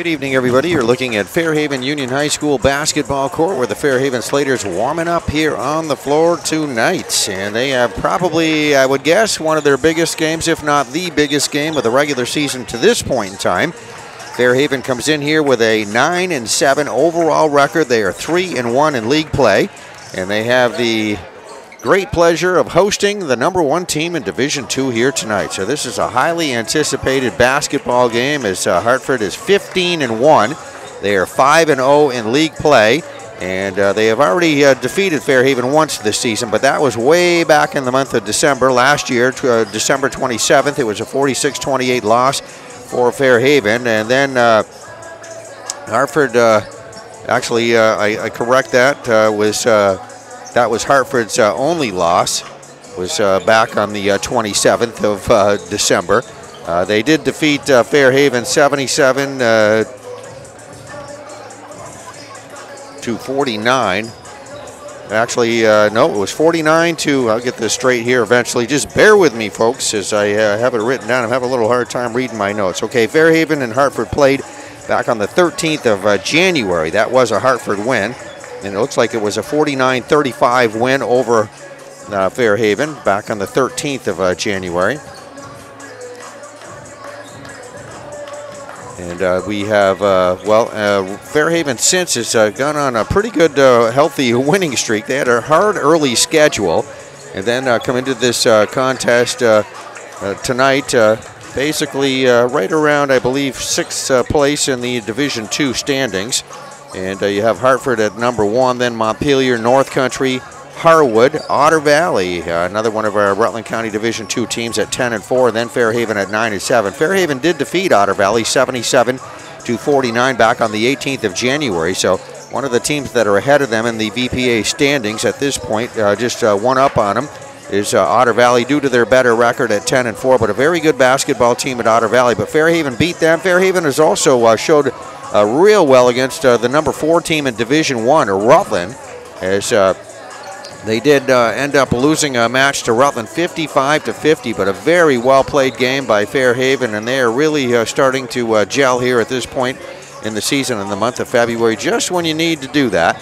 Good evening, everybody. You're looking at Fairhaven Union High School basketball court where the Fairhaven Slaters warming up here on the floor tonight. And they have probably, I would guess, one of their biggest games, if not the biggest game of the regular season to this point in time. Fairhaven comes in here with a 9 and 7 overall record. They are 3 and 1 in league play. And they have the great pleasure of hosting the number one team in Division Two here tonight. So this is a highly anticipated basketball game as uh, Hartford is 15 and one. They are 5 and 0 in league play. And uh, they have already uh, defeated Fairhaven once this season, but that was way back in the month of December last year, uh, December 27th. It was a 46 28 loss for Fairhaven. And then uh, Hartford, uh, actually, I, I, correct that, was that was Hartford's uh, only loss. Was uh, back on the 27th uh, of uh, December. Uh, they did defeat Fairhaven 77 to 49. Actually, no, it was 49 to. I'll get this straight here eventually. Just bear with me, folks, as I have it written down. I'm having a little hard time reading my notes. Okay, Fairhaven and Hartford played back on the 13th of January. That was a Hartford win and it looks like it was a 49-35 win over uh, Fairhaven back on the 13th of uh, January. And uh, we have, uh, well, uh, Fairhaven since has uh, gone on a pretty good, healthy winning streak. They had a hard early schedule and then come into this contest tonight basically right around, I believe, sixth place in the Division Two standings. And uh, you have Hartford at number one, then Montpelier, North Country, Harwood, Otter Valley, uh, another one of our Rutland County Division two teams at 10 and 4, then Fairhaven at 9 and 7. Fairhaven did defeat Otter Valley 77 to 49 back on the 18th of January. So one of the teams that are ahead of them in the VPA standings at this point, uh, just uh, one up on them, is uh, Otter Valley due to their better record at 10 and 4, but a very good basketball team at Otter Valley. But Fairhaven beat them. Fairhaven has also uh, showed uh, real well against uh, the number four team in Division One, Rutland, as uh, they did uh, end up losing a match to Rutland 55 to 50, but a very well played game by Fairhaven, and they are really uh, starting to uh, gel here at this point in the season in the month of February, just when you need to do that.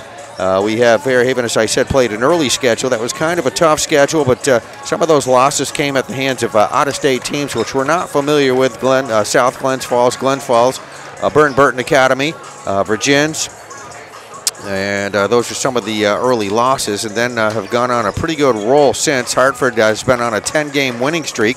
We have Fairhaven, as I said, played an early schedule. That was kind of a tough schedule, but some of those losses came at the hands of out-of-state teams, which we're not familiar with. Glen, South Glens Falls, Glen Falls, uh, Burr and Burton Academy, uh, Vergennes, and uh, those are some of the uh, early losses, and then uh, have gone on a pretty good roll since. Hartford has been on a 10 game winning streak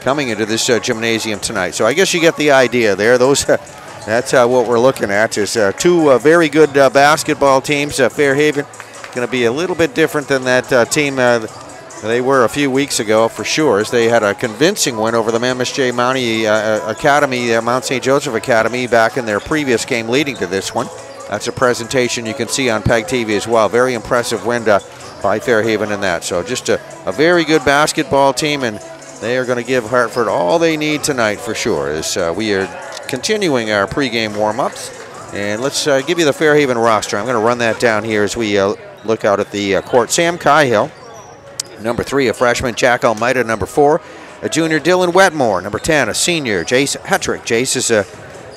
coming into this uh, gymnasium tonight. So I guess you get the idea there. Those. that's what we're looking at is two very good basketball teams. Fairhaven going to be a little bit different than that team they were a few weeks ago for sure, as they had a convincing win over the MSJ Mountie uh, uh, Academy, uh, Mount St. Joseph Academy, back in their previous game leading to this one. That's a presentation you can see on PEG TV as well. Very impressive win uh, by Fairhaven in that. So just a, a very good basketball team, and they are going to give Hartford all they need tonight for sure. As uh, we are continuing our pregame warm-ups, and let's uh, give you the Fairhaven roster. I'm going to run that down here as we look out at the court. Sam Cahill Number three, a freshman, Jack Almeida. Number four, a junior, Dylan Wetmore. Number 10, a senior, Jace Hetrick. Jace is uh,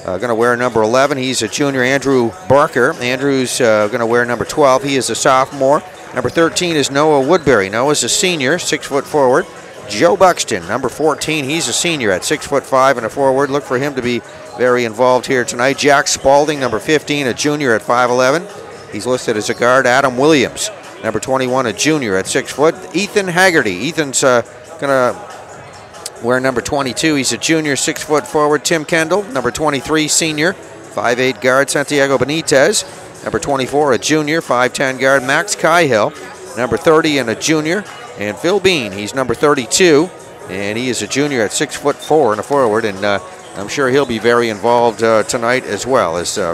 uh, going to wear number 11. He's a junior, Andrew Barker. Andrew's uh, going to wear number 12. He is a sophomore. Number 13 is Noah Woodbury. Noah's a senior, six foot forward. Joe Buxton, number 14. He's a senior at six foot five and a forward. Look for him to be very involved here tonight. Jack Spalding, number 15, a junior at 5'11. He's listed as a guard. Adam Williams, Number 21, a junior at six foot. Ethan Haggerty. Ethan's uh, going to wear number 22. He's a junior, six foot forward. Tim Kendall, number 23, senior, 5'8 guard. Santiago Benitez, number 24, a junior, 5'10 guard. Max Cahill, number 30 and a junior. And Phil Bean, he's number 32, and he is a junior at six foot four and a forward. And uh, I'm sure he'll be very involved uh, tonight as well as uh,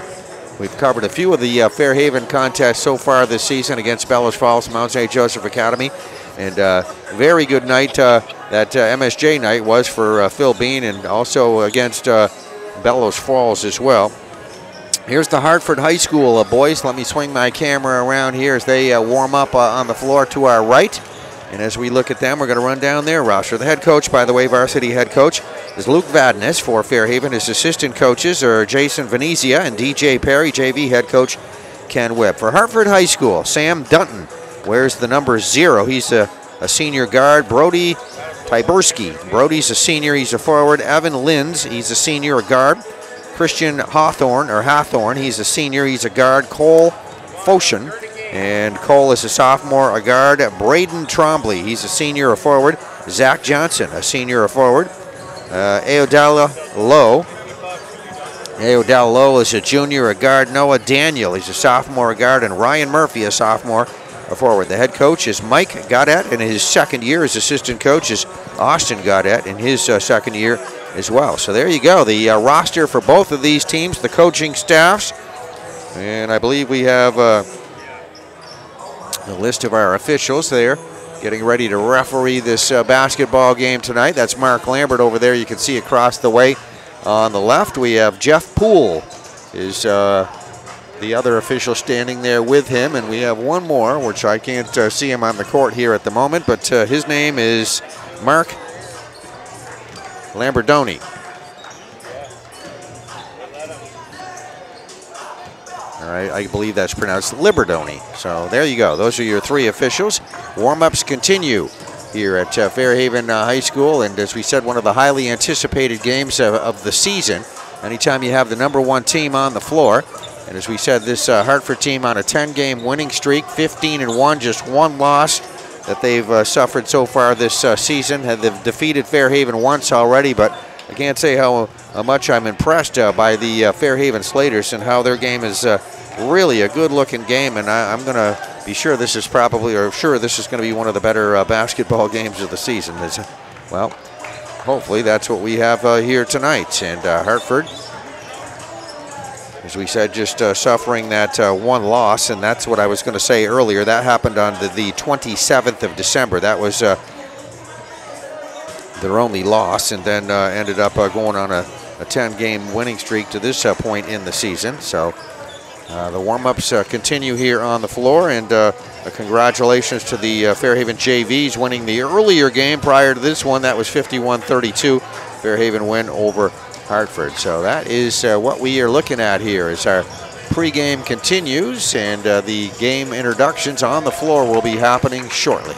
We've covered a few of the uh, Fairhaven contests so far this season against Bellows Falls, Mount St. Joseph Academy. And uh, very good night uh, that uh, MSJ night was for uh, Phil Bean and also against Bellows Falls as well. Here's the Hartford High School boys. Let me swing my camera around here as they warm up on the floor to our right. And as we look at them, we're going to run down their roster. The head coach, by the way, varsity head coach, is Luke Vadnais for Fairhaven. His assistant coaches are Jason Venezia and DJ Perry, JV head coach Ken Webb. For Hartford High School, Sam Dunton wears the number zero. He's a, a senior guard. Brody Tyberski. Brody's a senior, he's a forward. Evan Linz, he's a senior, a guard. Christian Hawthorne, or Hawthorne, he's a senior, he's a guard. Cole Foshin, and Cole is a sophomore, a guard. Braden Trombley, he's a senior, a forward. Zach Johnson, a senior, a forward. Uh, Aodala Lowe. Aodala Lowe is a junior, a guard. Noah Daniel, he's a sophomore, a guard. And Ryan Murphy, a sophomore, a forward. The head coach is Mike Godet, and his second year as assistant coach is Austin Godet in his uh, second year as well. So there you go, the uh, roster for both of these teams, the coaching staffs. And I believe we have uh, the list of our officials there getting ready to referee this uh, basketball game tonight. That's Mark Lambert over there. You can see across the way on the left. We have Jeff Poole is uh, the other official standing there with him. And we have one more, which I can't uh, see him on the court here at the moment, but uh, his name is Mark Lambertoni. I believe that's pronounced Liberdoni. So there you go. Those are your three officials. Warm-ups continue here at uh, Fairhaven uh, High School. And as we said, one of the highly anticipated games of, of, the season. Anytime you have the number one team on the floor. And as we said, this uh, Hartford team on a 10-game winning streak, 15 and one, just one loss that they've uh, suffered so far this uh, season. They've defeated Fairhaven once already, but I can't say how, how much I'm impressed uh, by the uh, Fairhaven Slaters and how their game is uh, really a good-looking game. And I, am going to be sure this is probably, or sure this is going to be one of the better uh, basketball games of the season. Well, hopefully that's what we have here tonight. And Hartford as we said, just uh, suffering that uh, one loss, and that's what I was going to say earlier. That happened on the, the 27th of December. That was uh, their only loss, and then uh, ended up uh, going on a 10-game winning streak to this uh, point in the season. So the warm-ups continue here on the floor, and congratulations to the Fairhaven JVs winning the earlier game prior to this one. That was 51-32. Fairhaven win over Hartford. So that is uh, what we are looking at here as our pregame continues and uh, the game introductions on the floor will be happening shortly.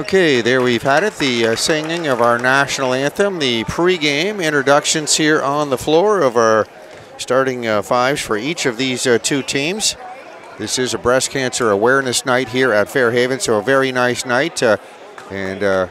Okay, there we've had it. The uh, singing of our national anthem, the pregame introductions here on the floor of our starting uh, fives for each of these uh, two teams. This is a breast cancer awareness night here at Fairhaven, so a very nice night. Uh, and uh,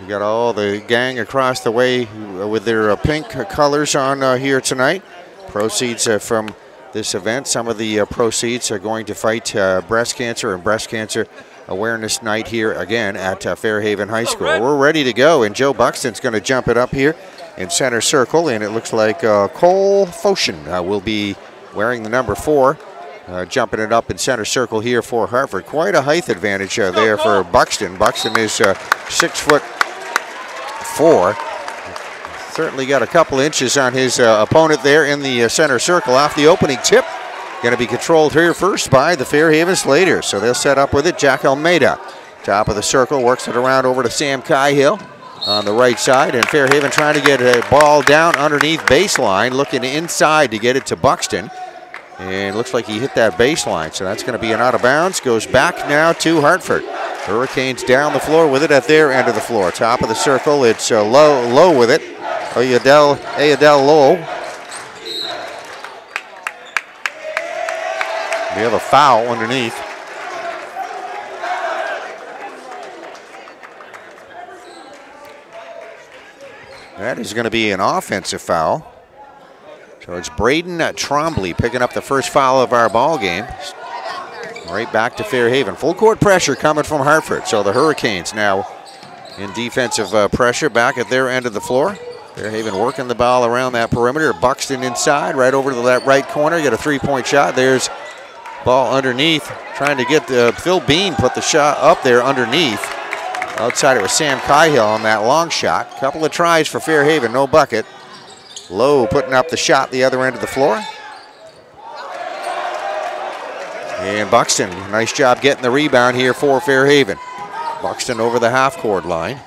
we got all the gang across the way with their uh, pink colors on here tonight. Proceeds from this event. Some of the proceeds are going to fight breast cancer and breast cancer Awareness Night here again at uh, Fairhaven High School. We're ready to go, and Joe Buxton's going to jump it up here in center circle, and it looks like uh, Cole Foshin uh, will be wearing the number four, uh, jumping it up in center circle here for Hartford. Quite a height advantage uh, there for Buxton. Buxton is uh, six foot four. Certainly got a couple inches on his opponent there in the center circle off the opening tip. Going to be controlled here first by the Fairhaven Slaters. So they'll set up with it. Jack Almeida, top of the circle, works it around over to Sam Cahill on the right side. And Fairhaven trying to get a ball down underneath baseline, looking inside to get it to Buxton. And looks like he hit that baseline. So that's going to be an out of bounds. Goes back now to Hartford. Hurricanes down the floor with it at their end of the floor. Top of the circle. It's uh, low, low with it. Ayadel, Ayadel Low We have a foul underneath. That is going to be an offensive foul. So it's Braden Trombley picking up the first foul of our ball game. Right back to Fairhaven. Full court pressure coming from Hartford. So the Hurricanes now in defensive uh, pressure back at their end of the floor. Fairhaven working the ball around that perimeter. Buxton inside, right over to that right corner. Get a three-point shot. There's Ball underneath, trying to get the, uh, Phil Bean put the shot up there underneath. Outside it was Sam Cahill on that long shot. Couple of tries for Fairhaven, no bucket. Lowe putting up the shot the other end of the floor. And Buxton, nice job getting the rebound here for Fairhaven. Buxton over the half court line.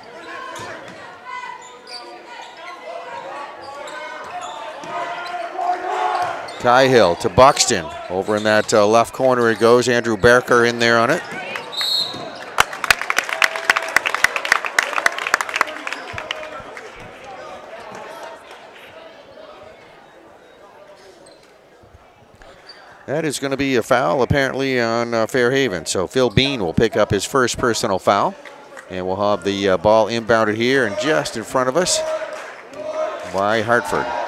Cahill to Buxton. Over in that uh, left corner it goes. Andrew Barker in there on it. That is going to be a foul apparently on uh, Fairhaven. So Phil Bean will pick up his first personal foul. And we'll have the uh, ball inbounded here and just in front of us by Hartford.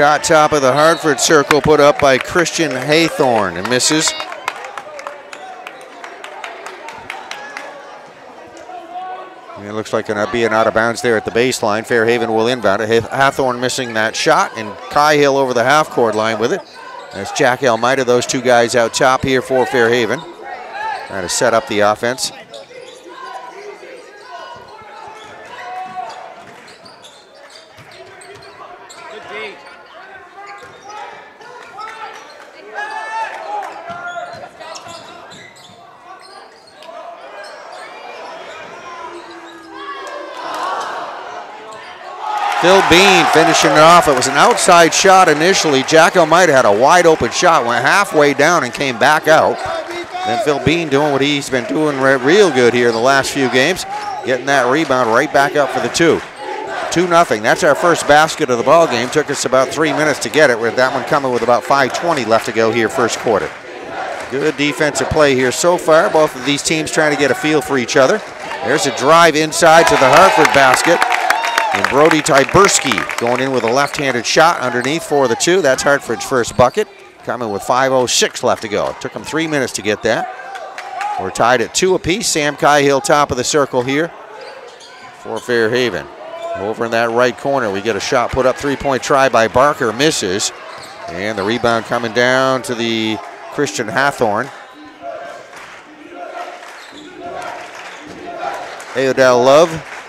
Shot top of the Hartford circle put up by Christian Haythorne and misses. it looks like going to uh, be an out of bounds there at the baseline. Fairhaven will inbound it. Hathorn missing that shot, and Cahill over the half court line with it. That's Jack Almeida, those two guys out top here for Fairhaven. Trying to set up the offense. Phil Bean finishing it off. It was an outside shot initially. Jack Almeida had a wide open shot, went halfway down and came back out. Then Phil Bean doing what he's been doing real good here in the last few games, getting that rebound right back up for the two. 2 nothing. That's our first basket of the ball game. Took us about three minutes to get it, with that one coming with about 5.20 left to go here first quarter. Good defensive play here so far. Both of these teams trying to get a feel for each other. There's a drive inside to the Hartford basket. And Brody Tyberski going in with a left-handed shot underneath for the two. That's Hartford's first bucket. Coming with 5.06 left to go. Took them three minutes to get that. We're tied at two apiece. Sam Cahill top of the circle here for Fairhaven. Over in that right corner, we get a shot put up, three-point try by Barker, misses. And the rebound coming down to the Christian Hathorn. Aodell Love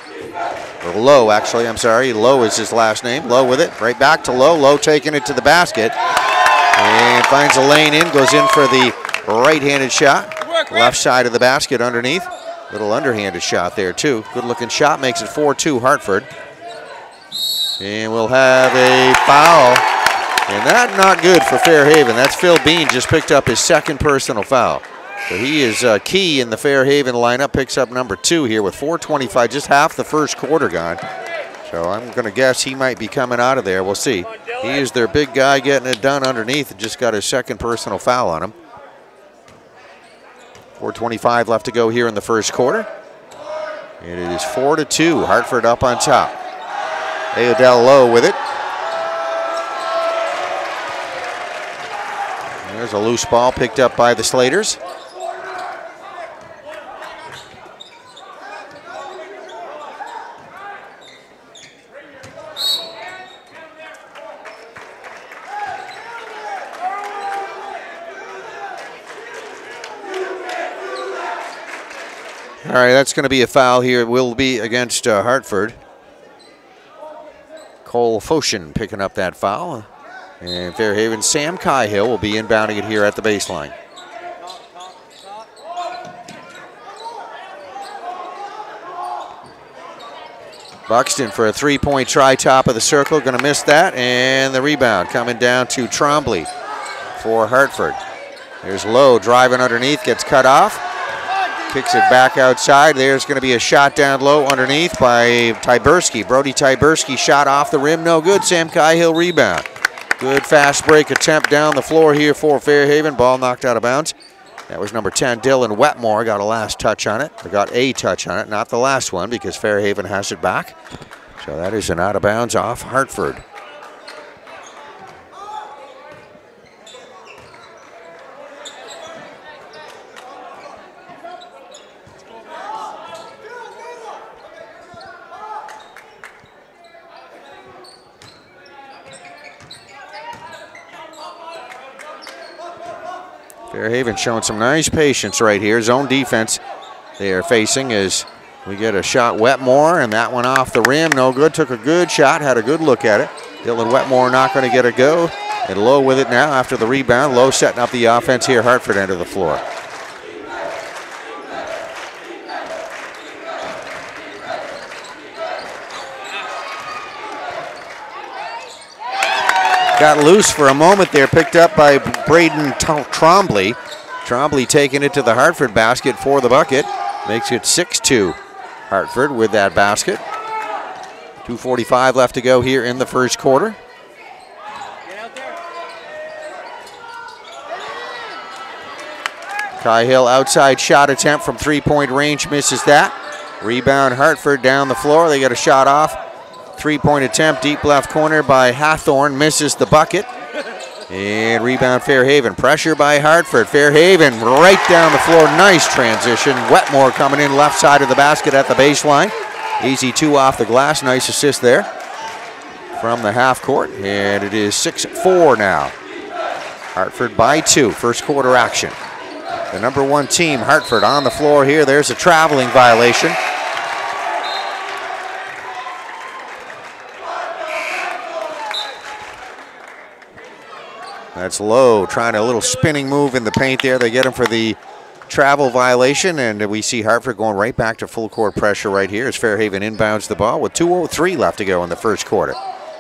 Or Lowe, actually, I'm sorry. Low is his last name. Low with it. Right back to Low. Low taking it to the basket. And finds a lane in. Goes in for the right-handed shot. Left side of the basket underneath. Little underhanded shot there, too. Good looking shot. Makes it 4 2 Hartford. And we'll have a foul. And that not good for Fairhaven. That's Phil Bean just picked up his second personal foul. So he is uh, key in the Fairhaven lineup. Picks up number two here with 4:25, just half the first quarter gone. So I'm going to guess he might be coming out of there. We'll see. He is their big guy getting it done underneath. Just got his second personal foul on him. 4:25 left to go here in the first quarter. And it is four to two. Hartford up on top. Ayodel Lowe with it. There's a loose ball picked up by the Slaters. All right, that's going to be a foul here. It will be against uh, Hartford. Cole Foshin picking up that foul. And Fairhaven Sam Cahill will be inbounding it here at the baseline. Buxton for a three-point try, top of the circle, going to miss that, and the rebound coming down to Trombley for Hartford. There's Lowe driving underneath, gets cut off. Kicks it back outside. There's going to be a shot down low underneath by Tyberski. Brody Tyberski shot off the rim. No good. Sam Cahill rebound. Good fast break attempt down the floor here for Fairhaven. Ball knocked out of bounds. That was number 10, Dylan Wetmore. Got a last touch on it. Or got a touch on it, not the last one because Fairhaven has it back. So that is an out of bounds off Hartford. Fairhaven showing some nice patience right here. Zone defense they are facing as we get a shot Wetmore and that one off the rim. No good. Took a good shot. Had a good look at it. Dylan Wetmore not going to get a go. And Low with it now after the rebound. Low setting up the offense here. Hartford of the floor. Got loose for a moment there, picked up by Braden Trombley. Trombley taking it to the Hartford basket for the bucket. Makes it 6-2 Hartford with that basket. 2.45 left to go here in the first quarter. Cahill outside shot attempt from three-point range, misses that. Rebound Hartford down the floor. They get a shot off. Three-point attempt, deep left corner by Hathorn, misses the bucket. And rebound Fairhaven. Pressure by Hartford. Fairhaven right down the floor. Nice transition. Wetmore coming in left side of the basket at the baseline. Easy two off the glass. Nice assist there from the half court. And it is 6-4 now. Hartford by two. First quarter action. The number one team, Hartford, on the floor here. There's a traveling violation. That's low, trying a little spinning move in the paint there. They get him for the travel violation, and we see Hartford going right back to full court pressure right here as Fairhaven inbounds the ball with 2.03 left to go in the first quarter.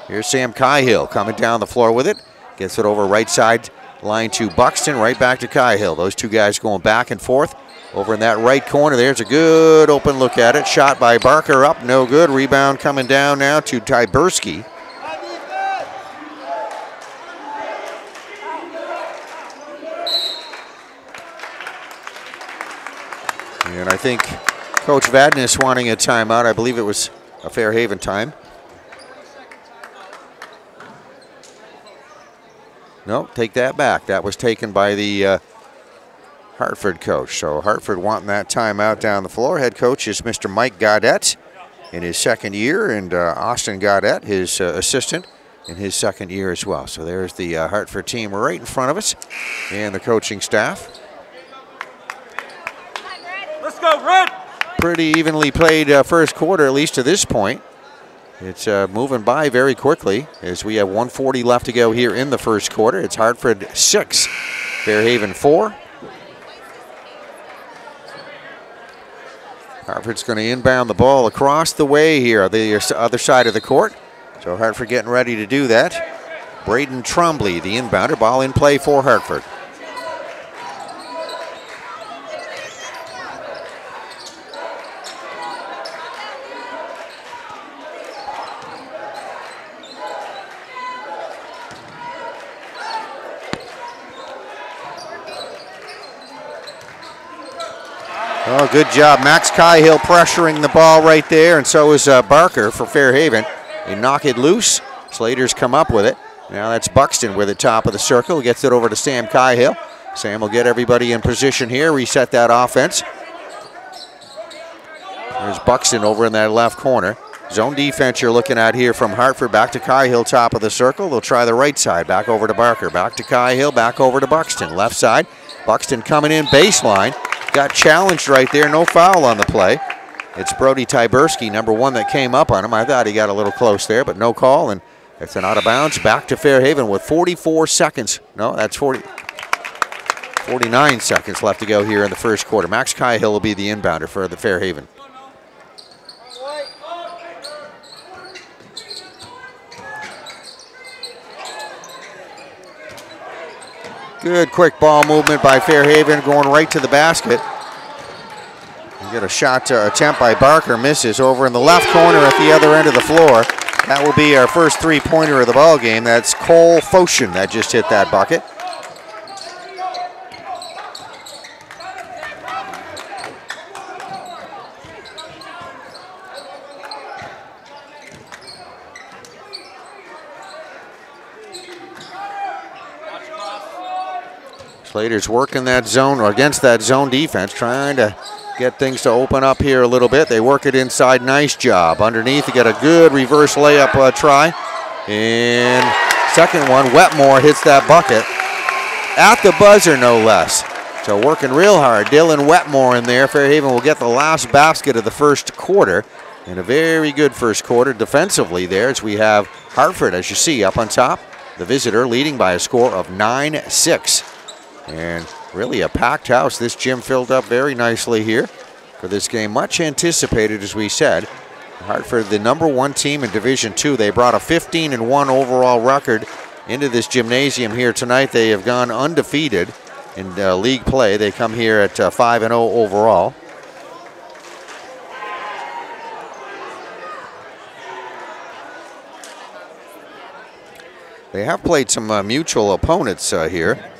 Here's Sam Cahill coming down the floor with it. Gets it over right side line to Buxton, right back to Cahill. Those two guys going back and forth. Over in that right corner, there's a good open look at it. Shot by Barker up, no good. Rebound coming down now to Tyberski. And I think Coach Vadnais wanting a timeout. I believe it was a Fairhaven time. No, take that back. That was taken by the uh, Hartford coach. So Hartford wanting that timeout down the floor. Head coach is Mr. Mike Gaudette in his second year, and uh, Austin Gaudette, his uh, assistant, in his second year as well. So there's the uh, Hartford team right in front of us and the coaching staff go, Red. Pretty evenly played uh, first quarter, at least to this point. It's uh, moving by very quickly as we have 140 left to go here in the first quarter. It's Hartford 6, Fairhaven 4. Hartford's going to inbound the ball across the way here, the other side of the court. So Hartford getting ready to do that. Braden Trombley, the inbounder, ball in play for Hartford. Oh, good job. Max Cahill pressuring the ball right there, and so is uh, Barker for Fairhaven. They knock it loose. Slater's come up with it. Now that's Buxton with the top of the circle. Gets it over to Sam Cahill. Sam will get everybody in position here, reset that offense. There's Buxton over in that left corner. Zone defense you're looking at here from Hartford. Back to Cahill, top of the circle. They'll try the right side. Back over to Barker. Back to Cahill. Back over to Buxton. Left side. Buxton coming in baseline. Got challenged right there. No foul on the play. It's Brody Tyberski, number one, that came up on him. I thought he got a little close there, but no call. And it's an out of bounds. Back to Fairhaven with 44 seconds. No, that's 40. 49 seconds left to go here in the first quarter. Max Cahill will be the inbounder for the Fairhaven. Good quick ball movement by Fairhaven going right to the basket. You get a shot to attempt by Barker, misses over in the left corner at the other end of the floor. That will be our first three-pointer of the ball game. That's Cole Foshin that just hit that bucket. Slater's working that zone or against that zone defense, trying to get things to open up here a little bit. They work it inside. Nice job. Underneath, you get a good reverse layup uh, try. And second one, Wetmore hits that bucket at the buzzer, no less. So working real hard. Dylan Wetmore in there. Fairhaven will get the last basket of the first quarter. And a very good first quarter defensively there as we have Hartford, as you see, up on top. The visitor leading by a score of 9 6. And really a packed house. This gym filled up very nicely here for this game. Much anticipated, as we said. Hartford, the number one team in Division Two. They brought a 15 and one overall record into this gymnasium here tonight. They have gone undefeated in uh, league play. They come here at uh, 5 and 0 overall. They have played some uh, mutual opponents uh, here.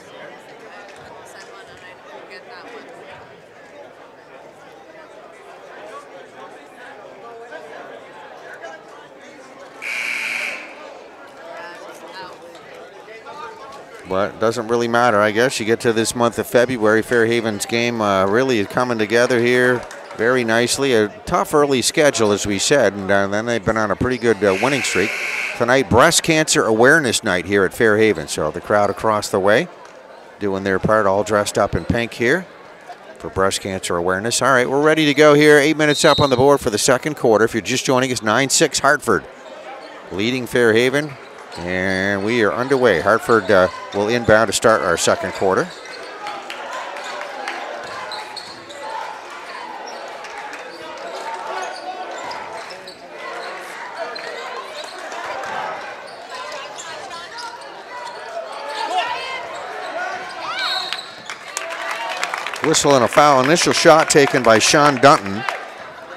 But it doesn't really matter, I guess. You get to this month of February, Fairhaven's game uh, really is coming together here very nicely. A tough early schedule, as we said, and uh, then they've been on a pretty good uh, winning streak. Tonight, Breast Cancer Awareness Night here at Fairhaven. So the crowd across the way doing their part, all dressed up in pink here for breast cancer awareness. All right, we're ready to go here. Eight minutes up on the board for the second quarter. If you're just joining us, 9-6 Hartford leading Fairhaven and we are underway. Hartford uh, will inbound to start our second quarter. Whistle and a foul. Initial shot taken by Sean Dunton.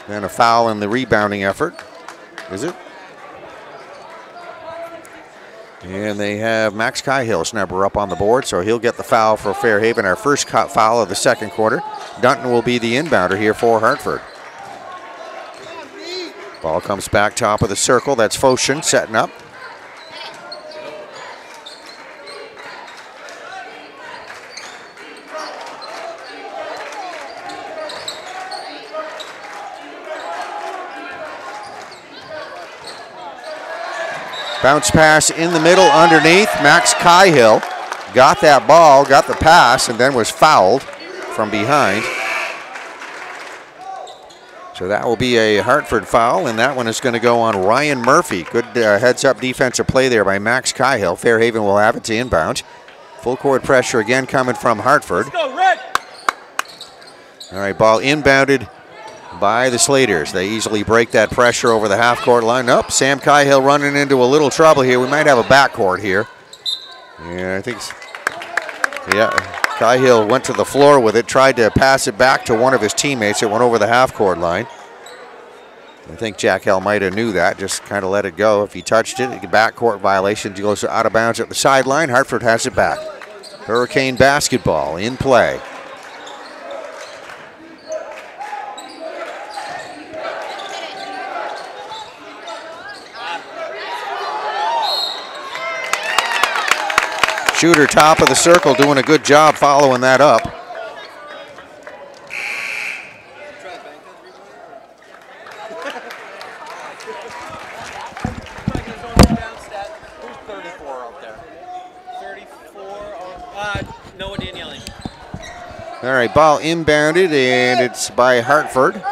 Then a foul in the rebounding effort. Is it? And they have Max Cahill snapper up on the board, so he'll get the foul for Fairhaven, our first foul of the second quarter. Dunton will be the inbounder here for Hartford. Ball comes back top of the circle. That's Foshin setting up. Bounce pass in the middle underneath. Max Cahill got that ball, got the pass, and then was fouled from behind. So that will be a Hartford foul, and that one is going to go on Ryan Murphy. Good uh, heads up defensive play there by Max Cahill. Fairhaven will have it to inbound. Full court pressure again coming from Hartford. Go. All right, ball inbounded by the Slaters. They easily break that pressure over the half court line. Up, Sam Cahill running into a little trouble here. We might have a backcourt here. Yeah, I think. Yeah, Cahill went to the floor with it, tried to pass it back to one of his teammates. It went over the half court line. I think Jack Almeida knew that, just kind of let it go. If he touched it, backcourt violation. He goes out of bounds at the sideline. Hartford has it back. Hurricane basketball in play. Shooter top of the circle doing a good job following that up. All right, ball inbounded, and it's by Hartford.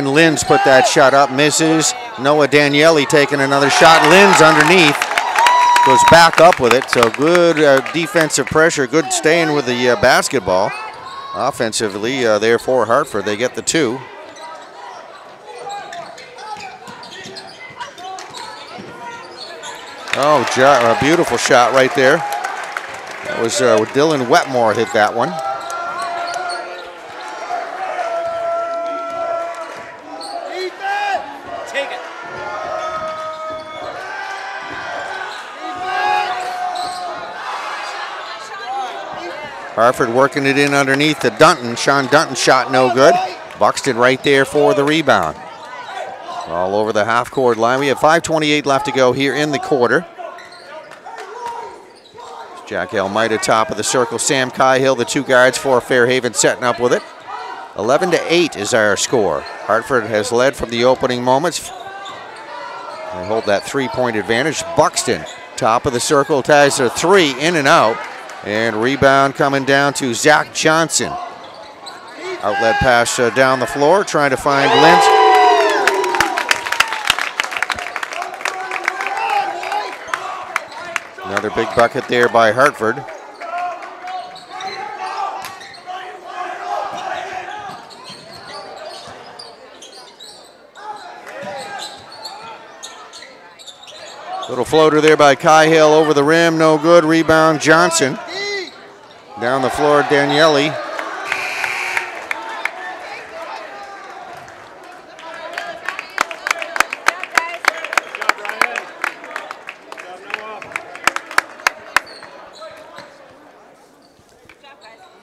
Evan Linz put that shot up, misses. Noah Daniele taking another shot. Linz underneath, goes back up with it. So good uh, defensive pressure, good staying with the uh, basketball. Offensively, uh, therefore Hartford, they get the two. Oh, a beautiful shot right there. That was uh, Dylan Wetmore hit that one. Hartford working it in underneath to Dunton. Sean Dunton shot no good. Buxton right there for the rebound. All over the half court line. We have 5.28 left to go here in the quarter. Jack Almeida top of the circle. Sam Cahill, the two guards for Fairhaven setting up with it. 11 to 8 is our score. Hartford has led from the opening moments. They hold that three-point advantage. Buxton, top of the circle, ties a three in and out. And rebound coming down to Zach Johnson. Outlet pass uh, down the floor, trying to find Lynch. Another big bucket there by Hartford. Little floater there by Cahill over the rim, no good. Rebound Johnson. Down the floor, Daniele.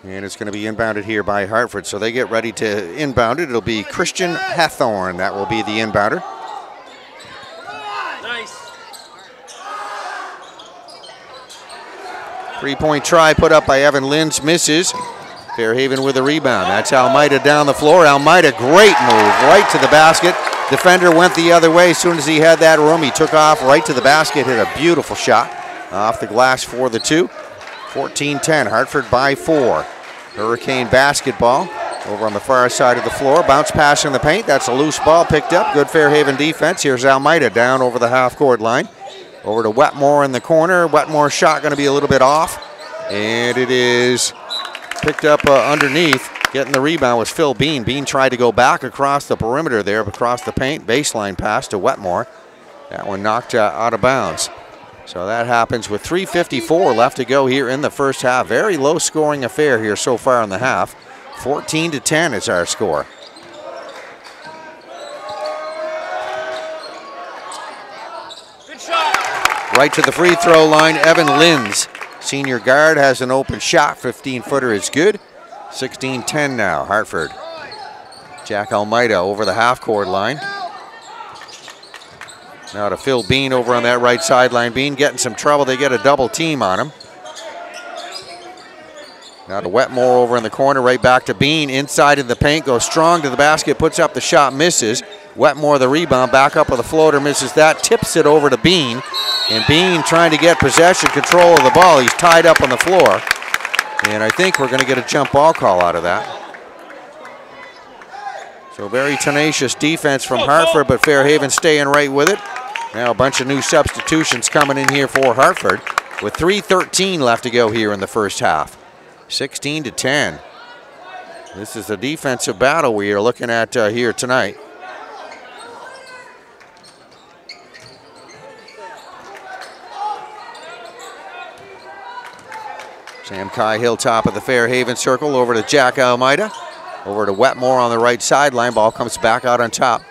And it's going to be inbounded here by Hartford. So they get ready to inbound it. It'll be Christian Hathorn. That will be the inbounder. Three-point try put up by Evan Linz misses. Fairhaven with a rebound. That's Almeida down the floor. Almeida, great move, right to the basket. Defender went the other way. As soon as he had that room, he took off right to the basket, hit a beautiful shot off the glass for the two. 14-10, Hartford by four. Hurricane basketball over on the far side of the floor. Bounce pass in the paint. That's a loose ball picked up. Good Fairhaven defense. Here's Almeida down over the half court line. Over to Wetmore in the corner. Wetmore's shot going to be a little bit off. And it is picked up uh, underneath. Getting the rebound was Phil Bean. Bean tried to go back across the perimeter there, across the paint. Baseline pass to Wetmore. That one knocked uh, out of bounds. So that happens with 3.54 left to go here in the first half. Very low scoring affair here so far in the half. 14 to 10 is our score. Right to the free throw line, Evan Linz. Senior guard has an open shot. 15 footer is good. 16-10 now, Hartford. Jack Almeida over the half-court line. Now to Phil Bean over on that right sideline. Bean getting some trouble. They get a double team on him. Now to Wetmore over in the corner, right back to Bean. Inside in the paint, goes strong to the basket, puts up the shot, misses. Wetmore the rebound, back up with a floater, misses that, tips it over to Bean. And Bean trying to get possession, control of the ball. He's tied up on the floor. And I think we're going to get a jump ball call out of that. So very tenacious defense from Hartford, but Fairhaven staying right with it. Now a bunch of new substitutions coming in here for Hartford with 3.13 left to go here in the first half. 16 to 10. This is a defensive battle we are looking at uh, here tonight. Sam Cahill top of the Fairhaven circle over to Jack Almeida. Over to Wetmore on the right sideline. Ball comes back out on top.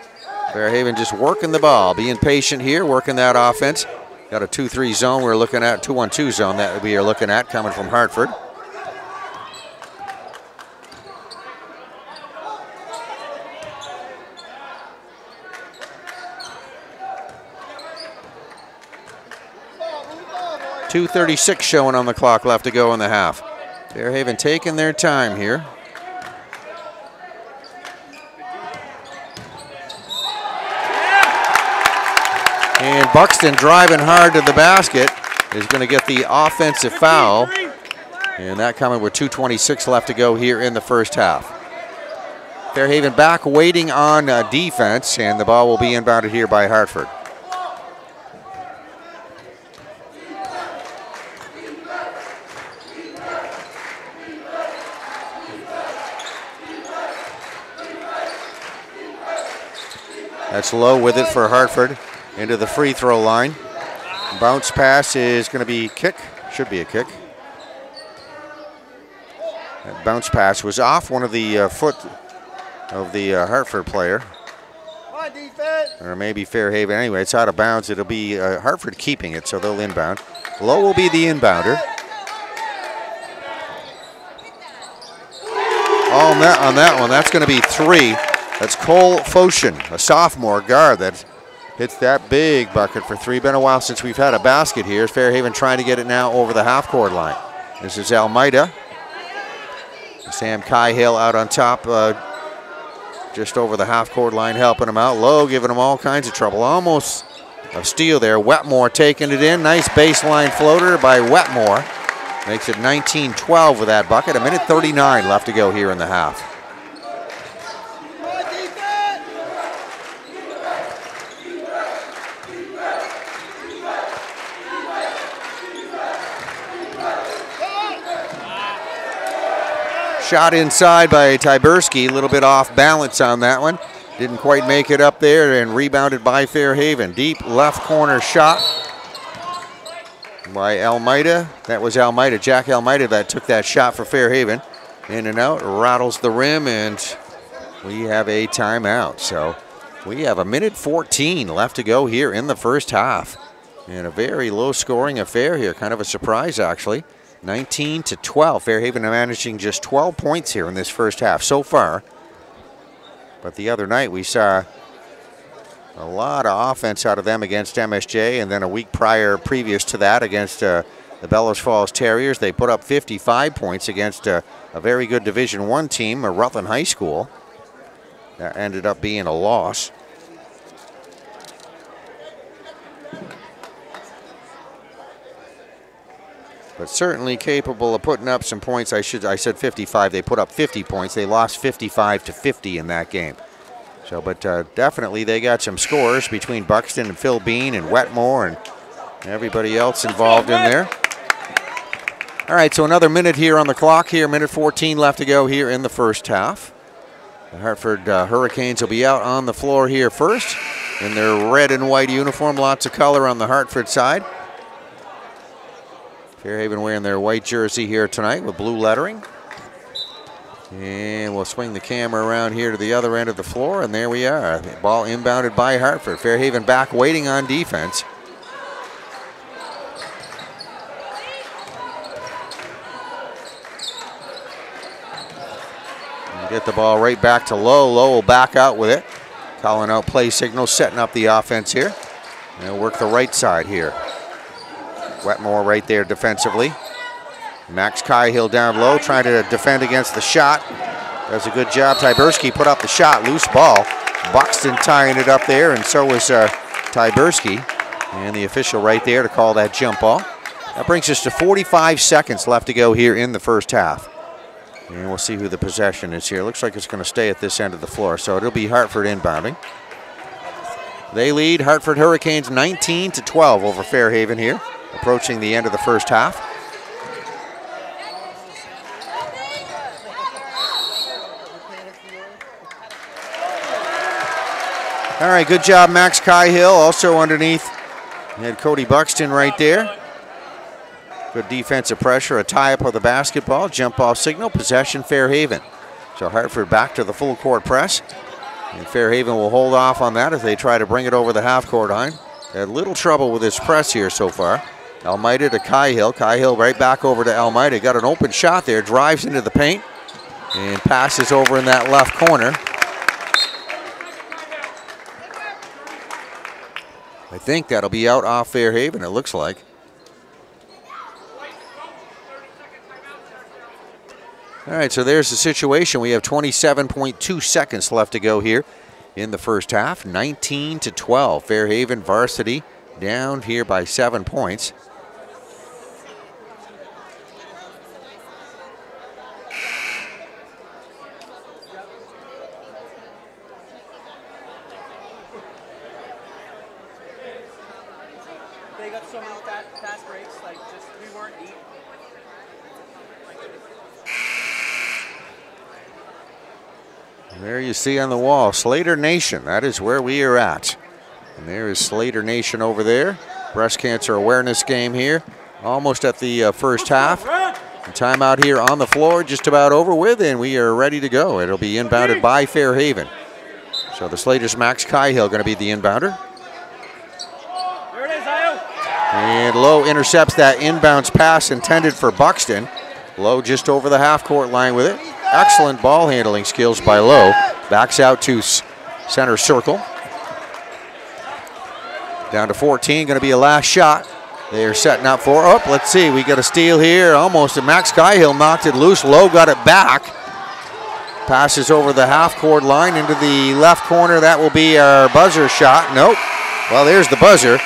Fairhaven just working the ball, being patient here, working that offense. Got a 2-3 zone we're looking at, 2-1-2 zone that we are looking at coming from Hartford. Two thirty-six showing on the clock left to go in the half. Fairhaven taking their time here. And Buxton driving hard to the basket is going to get the offensive foul. And that coming with 2.26 left to go here in the first half. Fairhaven back waiting on uh, defense, and the ball will be inbounded here by Hartford. That's Lowe with it for Hartford into the free throw line. Bounce pass is going to be kick, should be a kick. That bounce pass was off one of the uh, foot of the uh, Hartford player. Or maybe Fairhaven. Anyway, it's out of bounds. It'll be uh, Hartford keeping it, so they'll inbound. Lowe will be the inbounder. On that, on that one, that's going to be three. That's Cole Foshin, a sophomore guard that hits that big bucket for three. Been a while since we've had a basket here. Fairhaven trying to get it now over the half court line. This is Almeida. Sam Cahill out on top, uh, just over the half court line, helping him out. Lowe giving him all kinds of trouble. Almost a steal there. Wetmore taking it in. Nice baseline floater by Wetmore. Makes it 19-12 with that bucket. A minute 39 left to go here in the half. Shot inside by Tyberski, a little bit off balance on that one. Didn't quite make it up there and rebounded by Fairhaven. Deep left corner shot by Almeida. That was Almeida, Jack Almeida that took that shot for Fairhaven. In and out, rattles the rim, and we have a timeout. So we have a minute 14 left to go here in the first half. And a very low scoring affair here, kind of a surprise actually. 19 to 12. Fairhaven are managing just 12 points here in this first half so far. But the other night we saw a lot of offense out of them against MSJ, and then a week prior, previous to that, against uh, the Bellows Falls Terriers, they put up 55 points against uh, a very good Division One team, Rutland High School. That ended up being a loss. But certainly capable of putting up some points. I should I said 55. They put up 50 points. They lost 55 to 50 in that game. So, but uh, definitely they got some scores between Buxton and Phil Bean and Wetmore and everybody else involved in there. All right, so another minute here on the clock here. Minute 14 left to go here in the first half. The Hartford uh, Hurricanes will be out on the floor here first in their red and white uniform. Lots of color on the Hartford side. Fairhaven wearing their white jersey here tonight with blue lettering. And we'll swing the camera around here to the other end of the floor, and there we are. Ball inbounded by Hartford. Fairhaven back waiting on defense. Get the ball right back to Lowe. Lowe will back out with it. Calling out play signal, setting up the offense here. And work the right side here. Wetmore right there defensively. Max Cahill down low, trying to defend against the shot. Does a good job. Tyberski put up the shot, loose ball. Buxton tying it up there, and so was uh, Tyberski. And the official right there to call that jump ball. That brings us to 45 seconds left to go here in the first half. And we'll see who the possession is here. Looks like it's going to stay at this end of the floor, so it'll be Hartford inbounding. They lead Hartford Hurricanes 19 to 12 over Fairhaven here, approaching the end of the first half. All right, good job, Max Cahill. Also underneath, you had Cody Buxton right there. Good defensive pressure, a tie up of the basketball, jump off signal, possession Fairhaven. So Hartford back to the full court press. And Fairhaven will hold off on that as they try to bring it over the half court line. Had little trouble with this press here so far. Almeida to Cahill. Cahill right back over to Almeida. Got an open shot there, drives into the paint, and passes over in that left corner. I think that'll be out off Fairhaven, it looks like. All right, so there's the situation. We have 27.2 seconds left to go here in the first half. 19 to 12. Fairhaven varsity down here by seven points. There you see on the wall, Slater Nation. That is where we are at. And there is Slater Nation over there. Breast cancer awareness game here. Almost at the uh, first half. The timeout here on the floor, just about over with, and we are ready to go. It'll be inbounded by Fairhaven. So the Slaters' Max Cahill going to be the inbounder. There it is. And Lowe intercepts that inbounds pass intended for Buxton. Lowe just over the half court line with it. Excellent ball handling skills by Lowe. Backs out to center circle. Down to 14, going to be a last shot. They are setting up for, oh, let's see, we got a steal here, almost, and Max Cahill knocked it loose. Lowe got it back. Passes over the half court line into the left corner. That will be our buzzer shot. Nope. Well, there's the buzzer.